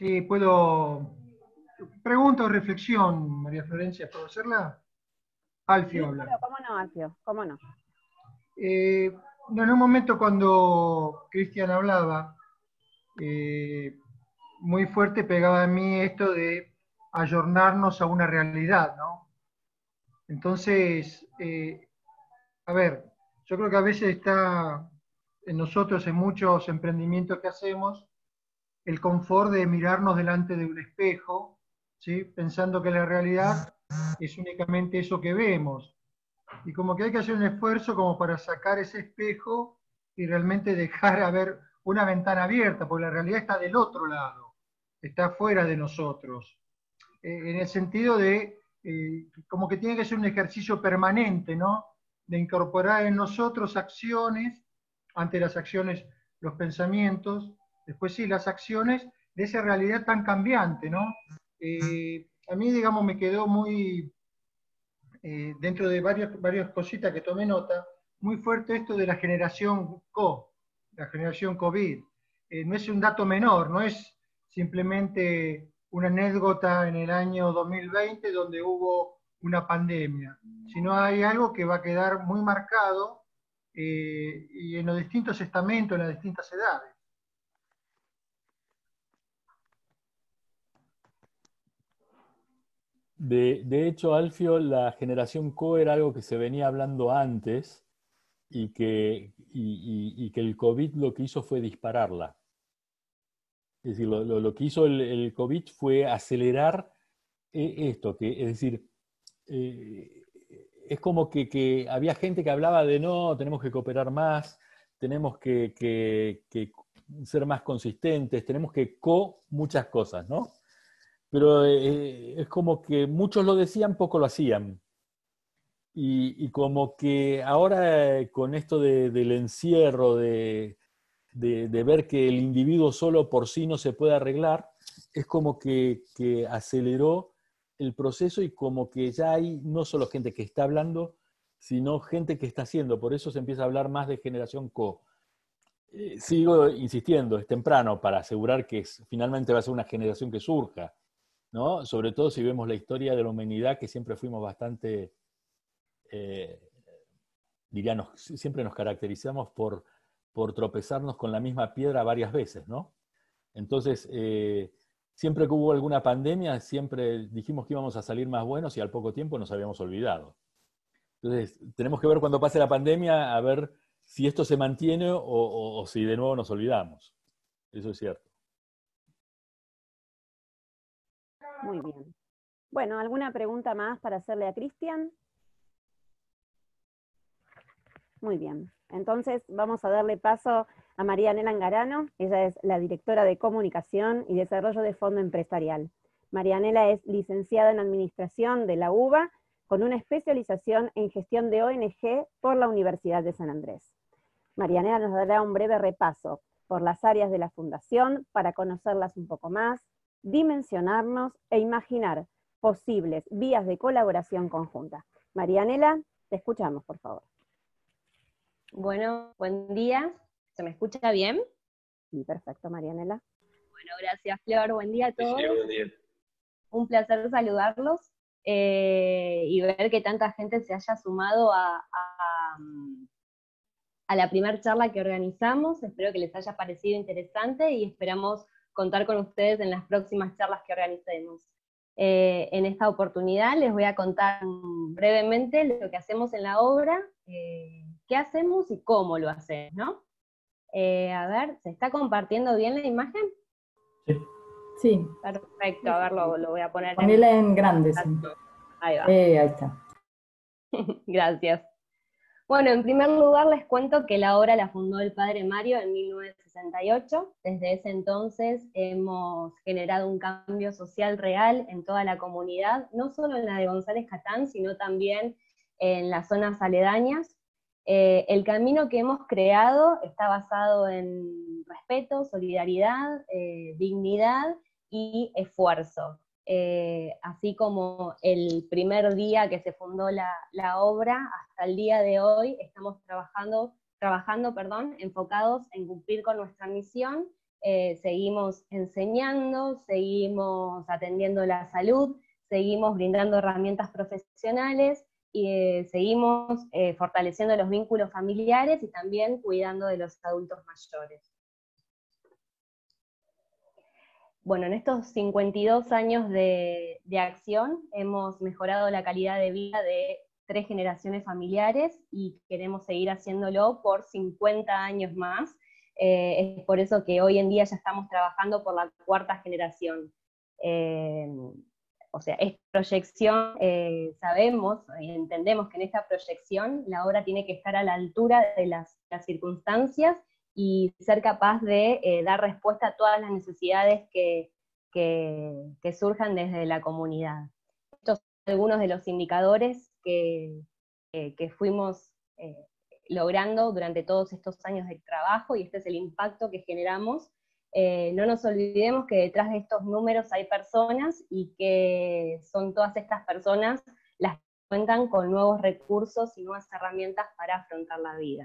Sí, puedo. Pregunta o reflexión, María Florencia, ¿puedo hacerla? Alfio habla. ¿Cómo no, Alfio? ¿Cómo no? Eh, en un momento cuando Cristian hablaba, eh, muy fuerte pegaba a mí esto de ayornarnos a una realidad, ¿no? Entonces, eh, a ver, yo creo que a veces está en nosotros, en muchos emprendimientos que hacemos, el confort de mirarnos delante de un espejo, ¿sí? pensando que la realidad es únicamente eso que vemos. Y como que hay que hacer un esfuerzo como para sacar ese espejo y realmente dejar a ver una ventana abierta, porque la realidad está del otro lado, está fuera de nosotros. Eh, en el sentido de, eh, como que tiene que ser un ejercicio permanente, ¿no? De incorporar en nosotros acciones, ante las acciones los pensamientos, después sí, las acciones de esa realidad tan cambiante, ¿no? Eh, a mí, digamos, me quedó muy, dentro de varias, varias cositas que tomé nota, muy fuerte esto de la generación CO, la generación COVID. Eh, no es un dato menor, no es simplemente una anécdota en el año 2020 donde hubo una pandemia, sino hay algo que va a quedar muy marcado eh, y en los distintos estamentos, en las distintas edades. De, hecho, Alfio, la generación CO era algo que se venía hablando antes, y que, y, que el COVID lo que hizo fue dispararla. Es decir, lo, lo, que hizo el, COVID fue acelerar eh, esto, que, es decir, eh, es como que, que, había gente que hablaba de no, tenemos que cooperar más, tenemos que, que, ser más consistentes, tenemos que co muchas cosas, ¿no? Pero eh, es como que muchos lo decían, poco lo hacían. Y, como que ahora eh, con esto del encierro, de, ver que el individuo solo por sí no se puede arreglar, es como que, aceleró el proceso y como que ya hay no solo gente que está hablando, sino gente que está haciendo. Por eso se empieza a hablar más de generación co. Eh, sigo insistiendo, es temprano para asegurar que finalmente va a ser una generación que surja, ¿no? Sobre todo si vemos la historia de la humanidad, que siempre fuimos bastante eh, diría, siempre nos caracterizamos por, por tropezarnos con la misma piedra varias veces, ¿no? Entonces, eh, siempre que hubo alguna pandemia, siempre dijimos que íbamos a salir más buenos y al poco tiempo nos habíamos olvidado. Entonces, tenemos que ver cuando pase la pandemia a ver si esto se mantiene o si de nuevo nos olvidamos. Eso es cierto. Muy bien. Bueno, ¿alguna pregunta más para hacerle a Cristian? Muy bien. Entonces vamos a darle paso a María Nela Angarano. Ella es la directora de Comunicación y Desarrollo de Fondo Empresarial. María Nela es licenciada en Administración de la UBA con una especialización en gestión de ONG por la Universidad de San Andrés. Marianela nos dará un breve repaso por las áreas de la Fundación para conocerlas un poco más, dimensionarnos e imaginar posibles vías de colaboración conjunta. Marianela, te escuchamos, por favor. Bueno, buen día. ¿Se me escucha bien? Sí, perfecto, Marianela. Bueno, gracias, Flor. Buen día a todos. Sí, buen día. Un placer saludarlos eh, y ver que tanta gente se haya sumado a, a, la primera charla que organizamos. Espero que les haya parecido interesante y esperamos contar con ustedes en las próximas charlas que organicemos. Eh, en esta oportunidad les voy a contar brevemente lo que hacemos en la obra. Eh, qué hacemos y cómo lo hacemos, ¿no? Eh, a ver, ¿se está compartiendo bien la imagen? Sí. Sí. Perfecto, a ver, lo, voy a poner. Ponela en, grande, sí. Ahí va. Eh, ahí está. Gracias. Bueno, en primer lugar les cuento que la obra la fundó el padre Mario en 1968. Desde ese entonces hemos generado un cambio social real en toda la comunidad, no solo en la de González Catán, sino también en las zonas aledañas. Eh, el camino que hemos creado está basado en respeto, solidaridad, eh, dignidad y esfuerzo. Eh, así como el primer día que se fundó la, obra, hasta el día de hoy estamos trabajando, trabajando perdón, enfocados en cumplir con nuestra misión. seguimos enseñando, seguimos atendiendo la salud, seguimos brindando herramientas profesionales y eh, seguimos eh, fortaleciendo los vínculos familiares y también cuidando de los adultos mayores. Bueno, en estos 52 años de, acción hemos mejorado la calidad de vida de tres generaciones familiares y queremos seguir haciéndolo por 50 años más. Eh, es por eso que hoy en día ya estamos trabajando por la cuarta generación. Eh, o sea, esta proyección, eh, sabemos entendemos que en esta proyección la obra tiene que estar a la altura de las, circunstancias y ser capaz de eh, dar respuesta a todas las necesidades que, surjan desde la comunidad. Estos son algunos de los indicadores que, que fuimos eh, logrando durante todos estos años de trabajo y este es el impacto que generamos eh, no nos olvidemos que detrás de estos números hay personas y que son todas estas personas las que cuentan con nuevos recursos y nuevas herramientas para afrontar la vida,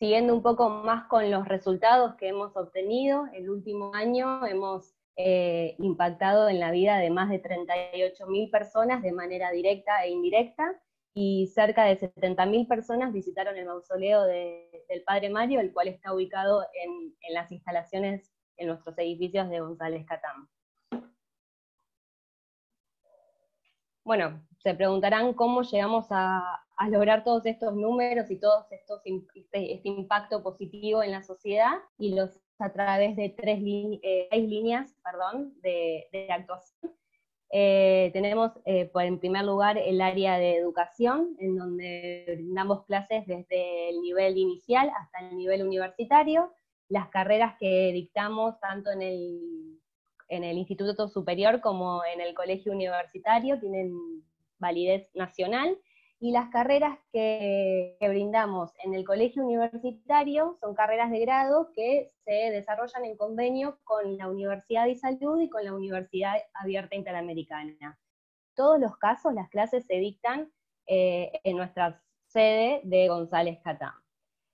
Siguiendo un poco más con los resultados que hemos obtenido, el último año hemos eh, impactado en la vida de más de 38.000 personas de manera directa e indirecta, y cerca de 70.000 personas visitaron el mausoleo del Padre Mario, el cual está ubicado en, las instalaciones en nuestros edificios de González Catán. Bueno, se preguntarán cómo llegamos a, lograr todos estos números y todo este, este, impacto positivo en la sociedad, y los a través de tres eh, seis líneas perdón, de, de actuación eh, tenemos, eh, en primer lugar, el área de educación, en donde brindamos clases desde el nivel inicial hasta el nivel universitario. Las carreras que dictamos tanto en el, en el Instituto Superior como en el Colegio Universitario tienen validez nacional y las carreras que, brindamos en el colegio universitario son carreras de grado que se desarrollan en convenio con la Universidad de Salud y con la Universidad Abierta Interamericana. Todos los casos, las clases se dictan eh, en nuestra sede de González Catán.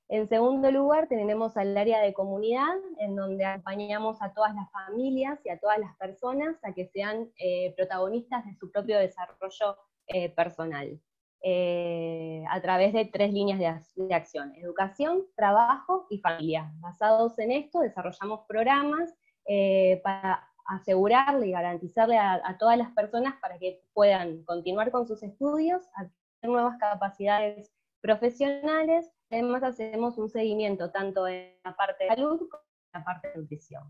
En segundo lugar, tenemos al área de comunidad, en donde acompañamos a todas las familias y a todas las personas a que sean eh, protagonistas de su propio desarrollo eh, personal. Eh, a través de tres líneas de, acción, educación, trabajo y familia. Basados en esto, desarrollamos programas eh, para asegurarle y garantizarle a, todas las personas para que puedan continuar con sus estudios, adquirir nuevas capacidades profesionales. Además, hacemos un seguimiento tanto en la parte de salud como en la parte de nutrición.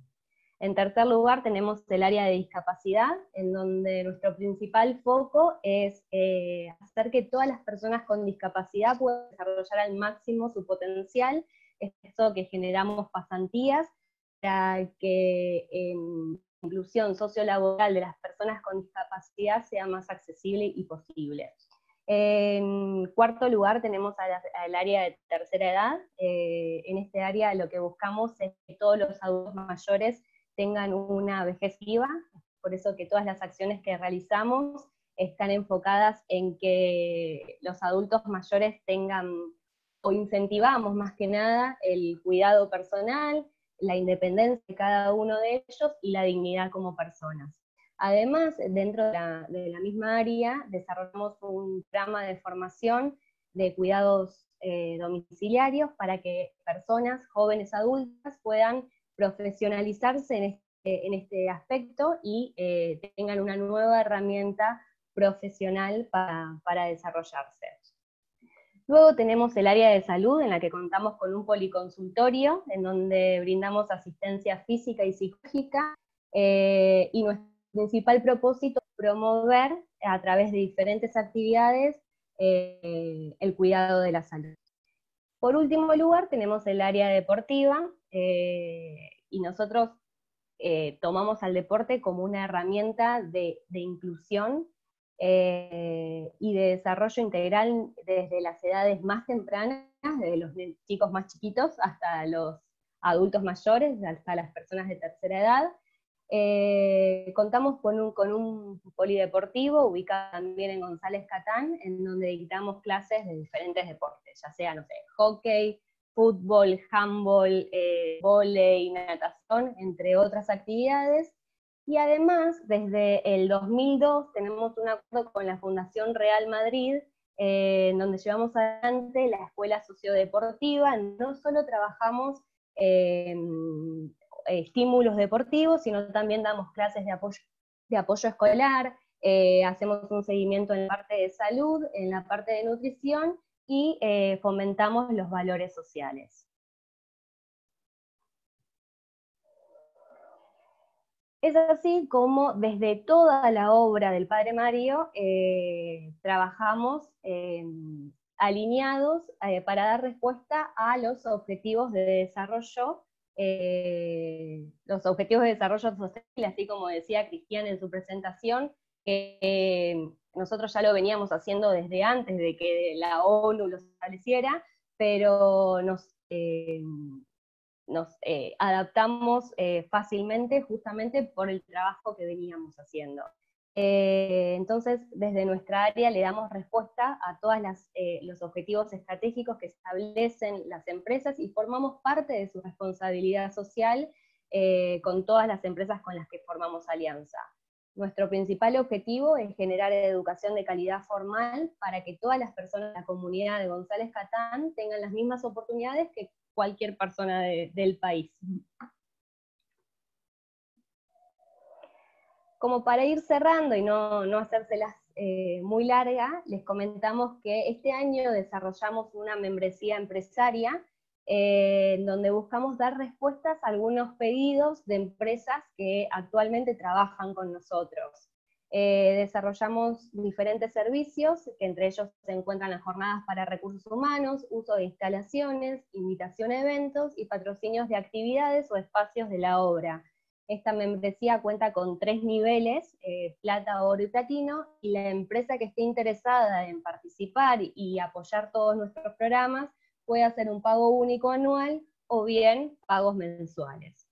En tercer lugar, tenemos el área de discapacidad, en donde nuestro principal foco es eh, hacer que todas las personas con discapacidad puedan desarrollar al máximo su potencial. Es eso que generamos pasantías para que la inclusión sociolaboral de las personas con discapacidad sea más accesible y posible. En cuarto lugar tenemos al área de tercera edad. Eh, en este área lo que buscamos es que todos los adultos mayores tengan una vejez viva, por eso que todas las acciones que realizamos están enfocadas en que los adultos mayores tengan, o incentivamos más que nada, el cuidado personal, la independencia de cada uno de ellos y la dignidad como personas. Además, dentro de la, misma área, desarrollamos un programa de formación de cuidados eh, domiciliarios para que personas, jóvenes adultas, puedan profesionalizarse en este, en este aspecto y eh, tengan una nueva herramienta profesional para, para desarrollarse. Luego tenemos el área de salud, en la que contamos con un policonsultorio, en donde brindamos asistencia física y psicológica, eh, y nuestro principal propósito es promover a través de diferentes actividades el cuidado de la salud. Por último lugar, tenemos el área deportiva, eh, y nosotros eh, tomamos al deporte como una herramienta de, inclusión eh, y de desarrollo integral desde las edades más tempranas, desde los chicos más chiquitos hasta los adultos mayores, hasta las personas de tercera edad. contamos con un, con un polideportivo ubicado también en González Catán, en donde dictamos clases de diferentes deportes, ya sea, no sé, hockey, fútbol, handball, eh, volei, natación, entre otras actividades. Y además, desde el 2002 tenemos un acuerdo con la Fundación Real Madrid, eh, donde llevamos adelante la escuela sociodeportiva. No solo trabajamos em, estímulos deportivos, sino también damos clases de apoyo, de apoyo escolar, eh, hacemos un seguimiento en la parte de salud, en la parte de nutrición y eh, fomentamos los valores sociales. Es así como desde toda la obra del Padre Mario eh, trabajamos em, alineados para dar respuesta a los objetivos de desarrollo, los objetivos de desarrollo sostenible, así como decía Cristian en su presentación, que nosotros ya lo veníamos haciendo desde antes de que la ONU lo estableciera, pero nos, eh, eh, adaptamos eh, fácilmente justamente por el trabajo que veníamos haciendo. entonces, desde nuestra área le damos respuesta a todos los objetivos estratégicos que establecen las empresas y formamos parte de su responsabilidad social con todas las empresas con las que formamos alianza. Nuestro principal objetivo es generar educación de calidad formal para que todas las personas de la comunidad de González Catán tengan las mismas oportunidades que cualquier persona del país. Como para ir cerrando y no, no hacérselas eh, muy larga, les comentamos que este año desarrollamos una membresía empresaria en donde buscamos dar respuestas a algunos pedidos de empresas que actualmente trabajan con nosotros. Eh, desarrollamos diferentes servicios, que entre ellos se encuentran las jornadas para recursos humanos, uso de instalaciones, invitación a eventos y patrocinios de actividades o espacios de la obra. Esta membresía cuenta con tres niveles, eh, plata, oro y platino, y la empresa que esté interesada en participar y apoyar todos nuestros programas puede hacer un pago único anual o bien pagos mensuales.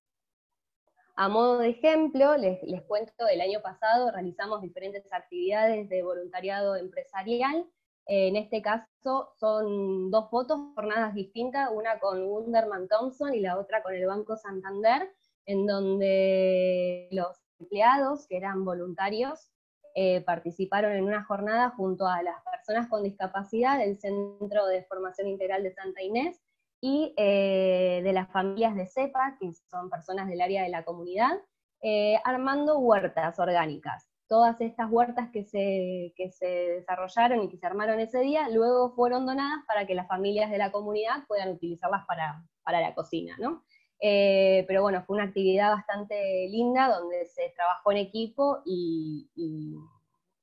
A modo de ejemplo, les, cuento, el año pasado realizamos diferentes actividades de voluntariado empresarial. En este caso son dos fotos, jornadas distintas, una con Wunderman Thompson y la otra con el Banco Santander, en donde los empleados, que eran voluntarios, eh, participaron en una jornada junto a las personas con discapacidad del Centro de Formación Integral de Santa Inés y eh, de las familias de CEPA, que son personas del área de la comunidad, eh, armando huertas orgánicas. Todas estas huertas que se, que se desarrollaron y que se armaron ese día, luego fueron donadas para que las familias de la comunidad puedan utilizarlas para, para la cocina, ¿no? Eh, pero bueno, fue una actividad bastante linda donde se trabajó en equipo y,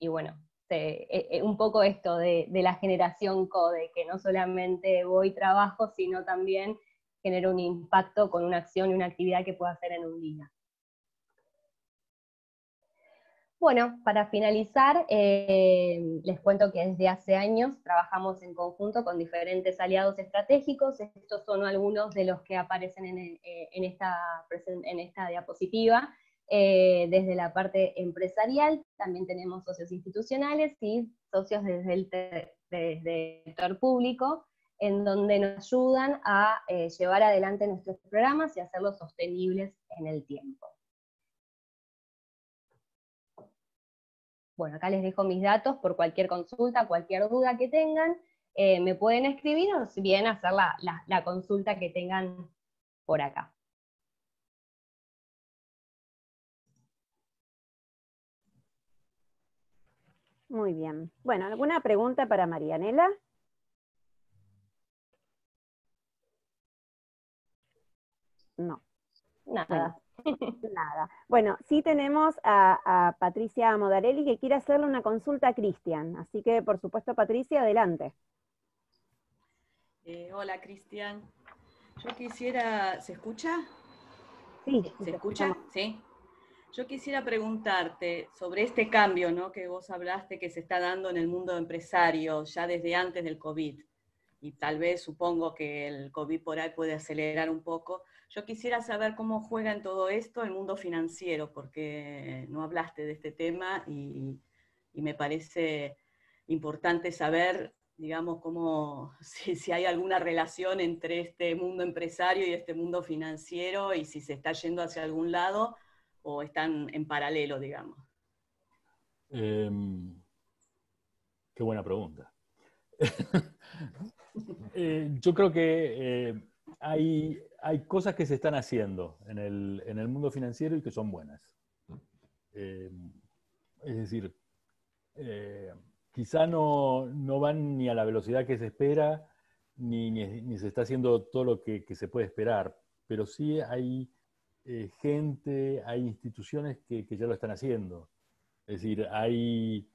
bueno, e, e, un poco esto de, la generación CODE, que no solamente voy trabajo, sino también genero un impacto con una acción y una actividad que puedo hacer en un día. Bueno, para finalizar, eh, les cuento que desde hace años trabajamos en conjunto con diferentes aliados estratégicos. Estos son algunos de los que aparecen en, eh, esta, diapositiva. Eh, desde la parte empresarial, también tenemos socios institucionales y socios desde el, sector público, en donde nos ayudan a llevar adelante nuestros programas y hacerlos sostenibles en el tiempo. Bueno, acá les dejo mis datos por cualquier consulta, cualquier duda que tengan. Eh, me pueden escribir o bien hacer la, consulta que tengan por acá. Muy bien. Bueno, ¿alguna pregunta para Marianela? No. Nada. Nada. Bueno, sí tenemos a, Patricia Modarelli que quiere hacerle una consulta a Cristian. Así que, por supuesto, Patricia, adelante. Eh, hola, Cristian. Yo quisiera, ¿se escucha? Sí. ¿Se escucha? Sí. Yo quisiera preguntarte sobre este cambio ¿no? que vos hablaste que se está dando en el mundo empresario ya desde antes del COVID. Y tal vez supongo que el COVID por ahí puede acelerar un poco. Yo quisiera saber cómo juega en todo esto el mundo financiero, porque no hablaste de este tema y, me parece importante saber, digamos, cómo, si, hay alguna relación entre este mundo empresario y este mundo financiero y si se está yendo hacia algún lado o están en paralelo, digamos. Em, qué buena pregunta. Eh, yo creo que eh, hay, hay cosas que se están haciendo en el, en el mundo financiero y que son buenas. Eh, es decir, quizá no, no, van ni a la velocidad que se espera, ni, ni, se está haciendo todo lo que, que, se puede esperar, pero sí hay gente, hay instituciones que, que, ya lo están haciendo. Es decir, hay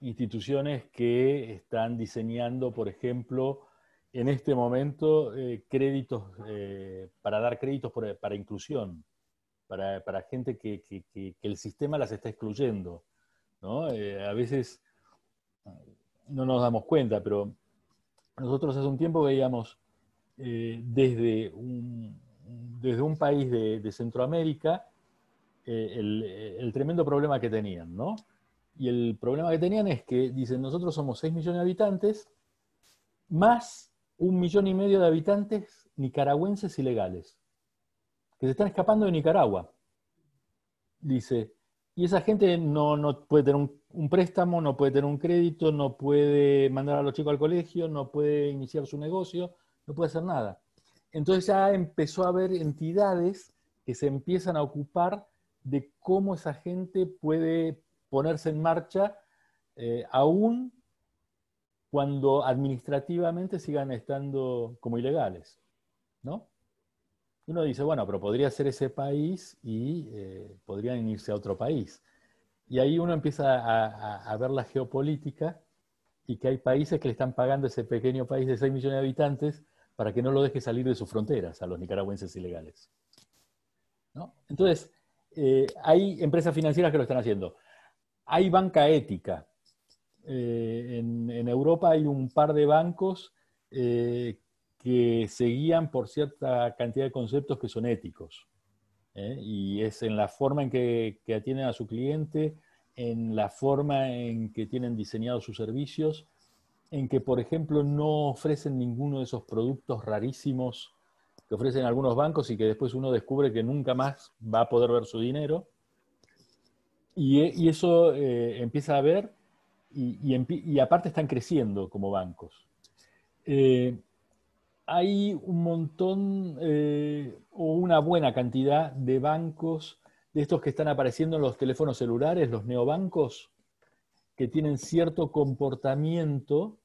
instituciones que están diseñando, por ejemplo, en este momento eh, créditos, eh, para dar créditos para inclusión, para, para gente que, que, el sistema las está excluyendo. ¿no? Eh, a veces no nos damos cuenta, pero nosotros hace un tiempo veíamos desde, un, desde un país de, de Centroamérica el, el, tremendo problema que tenían, ¿no? Y el problema que tenían es que, dicen, nosotros somos 6 millones de habitantes, más un millón y medio de habitantes nicaragüenses ilegales, que se están escapando de Nicaragua. Dice, y esa gente no, no puede tener un, préstamo, no puede tener un crédito, no puede mandar a los chicos al colegio, no puede iniciar su negocio, no puede hacer nada. Entonces ya empezó a haber entidades que se empiezan a ocupar de cómo esa gente puede ponerse en marcha eh, aún cuando administrativamente sigan estando como ilegales, ¿no? Uno dice, bueno, pero podría ser ese país y eh, podrían irse a otro país. Y ahí uno empieza a, ver la geopolítica y que hay países que le están pagando a ese pequeño país de 6 millones de habitantes para que no lo deje salir de sus fronteras a los nicaragüenses ilegales. ¿no? Entonces, eh, hay empresas financieras que lo están haciendo. Hay banca ética. Eh, en, Europa hay un par de bancos eh, que se guían por cierta cantidad de conceptos que son éticos. ¿eh? Y es en la forma en que, atienden a su cliente, en la forma en que tienen diseñados sus servicios, en que, por ejemplo, no ofrecen ninguno de esos productos rarísimos que ofrecen algunos bancos y que después uno descubre que nunca más va a poder ver su dinero. Y, eso empieza a ver y, aparte están creciendo como bancos. Eh, hay un montón eh, o una buena cantidad de bancos de estos que están apareciendo en los teléfonos celulares, los neobancos, que tienen cierto comportamiento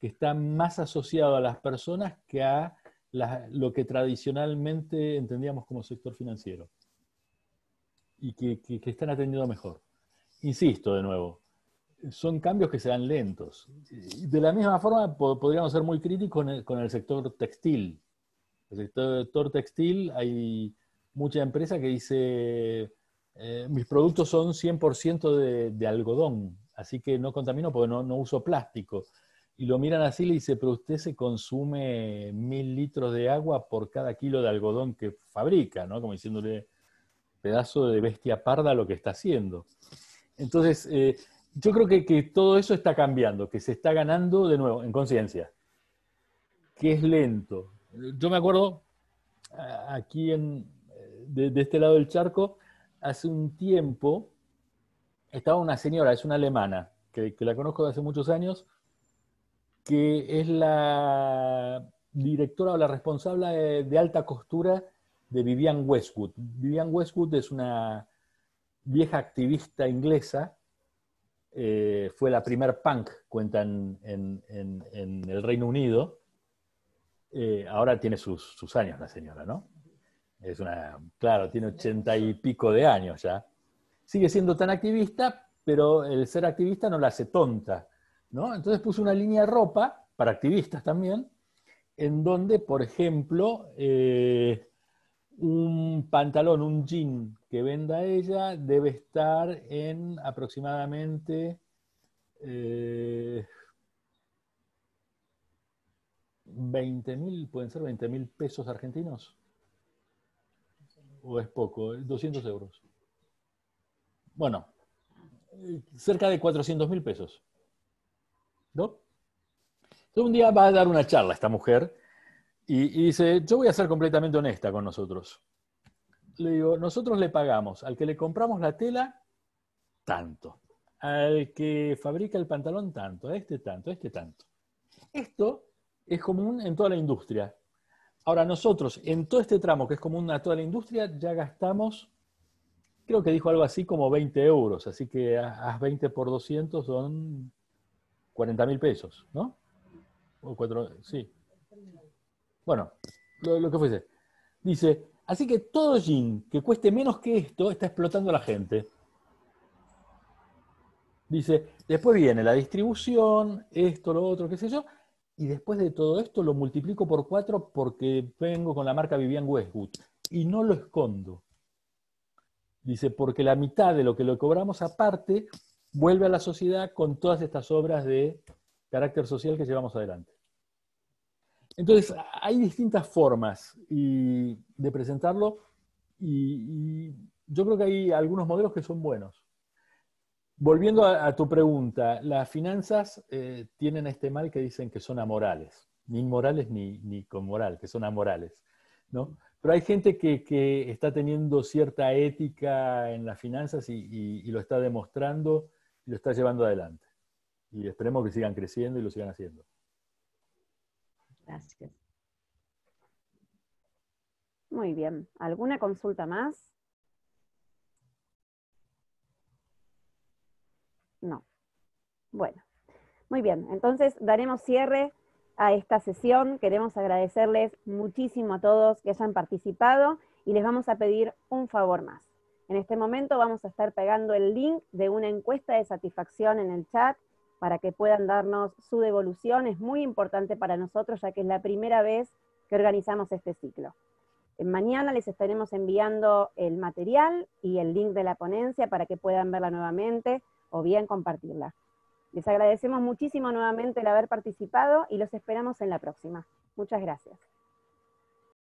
que está más asociado a las personas que a lo que tradicionalmente entendíamos como sector financiero y que están atendiendo mejor. Insisto de nuevo, son cambios que se dan lentos. De la misma forma, podríamos ser muy críticos con el, sector textil. El sector textil, hay mucha empresa que dice, eh, mis productos son 100% de, algodón, así que no contamino porque no, uso plástico. Y lo miran así y le dice, pero usted se consume mil litros de agua por cada kilo de algodón que fabrica, ¿no? Como diciéndole, pedazo de bestia parda lo que está haciendo. Entonces, eh, yo creo que, todo eso está cambiando, que se está ganando de nuevo en conciencia, que es lento. Yo me acuerdo aquí en, de, este lado del charco, hace un tiempo estaba una señora, es una alemana, que, la conozco de hace muchos años, que es la directora o la responsable de, alta costura de Vivian Westwood. Vivian Westwood es una vieja activista inglesa eh, fue la primer punk, cuentan en, el Reino Unido. Eh, ahora tiene sus, años la señora, ¿no? Es una, claro, tiene ochenta y pico de años ya. Sigue siendo tan activista, pero el ser activista no la hace tonta, ¿no? Entonces puso una línea de ropa, para activistas también, en donde, por ejemplo, eh, un pantalón, un jean que venda ella debe estar en aproximadamente eh, 20 mil, pueden ser 20 mil pesos argentinos. ¿O es poco? 200 euros. Bueno, cerca de 400 mil pesos. ¿No? Entonces un día va a dar una charla esta mujer y, dice, yo voy a ser completamente honesta con nosotros. Le digo, nosotros le pagamos al que le compramos la tela, tanto. Al que fabrica el pantalón, tanto. A este, tanto. A este, tanto. Esto es común en toda la industria. Ahora nosotros, en todo este tramo, que es común a toda la industria, ya gastamos, creo que dijo algo así como 20 euros, así que haz 20 por 200 son 40 mil pesos, ¿no? O cuatro, sí. Bueno, lo, lo que fuese. Dice, así que todo jean que cueste menos que esto está explotando a la gente. Dice, después viene la distribución, esto, lo otro, qué sé yo, y después de todo esto lo multiplico por cuatro porque vengo con la marca Vivian Westwood y no lo escondo. Dice, porque la mitad de lo que lo cobramos aparte vuelve a la sociedad con todas estas obras de carácter social que llevamos adelante. Entonces, hay distintas formas de presentarlo y, yo creo que hay algunos modelos que son buenos. Volviendo a, tu pregunta, las finanzas eh, tienen este mal que dicen que son amorales, ni inmorales ni, ni con moral, que son amorales. ¿no? Pero hay gente que, está teniendo cierta ética en las finanzas y, lo está demostrando y lo está llevando adelante. Y esperemos que sigan creciendo y lo sigan haciendo. Gracias. Muy bien. ¿Alguna consulta más? No. Bueno, muy bien. Entonces daremos cierre a esta sesión. Queremos agradecerles muchísimo a todos que hayan participado y les vamos a pedir un favor más. En este momento vamos a estar pegando el link de una encuesta de satisfacción en el chat para que puedan darnos su devolución. Es muy importante para nosotros ya que es la primera vez que organizamos este ciclo. Mañana les estaremos enviando el material y el link de la ponencia para que puedan verla nuevamente o bien compartirla. Les agradecemos muchísimo nuevamente el haber participado y los esperamos en la próxima. Muchas gracias.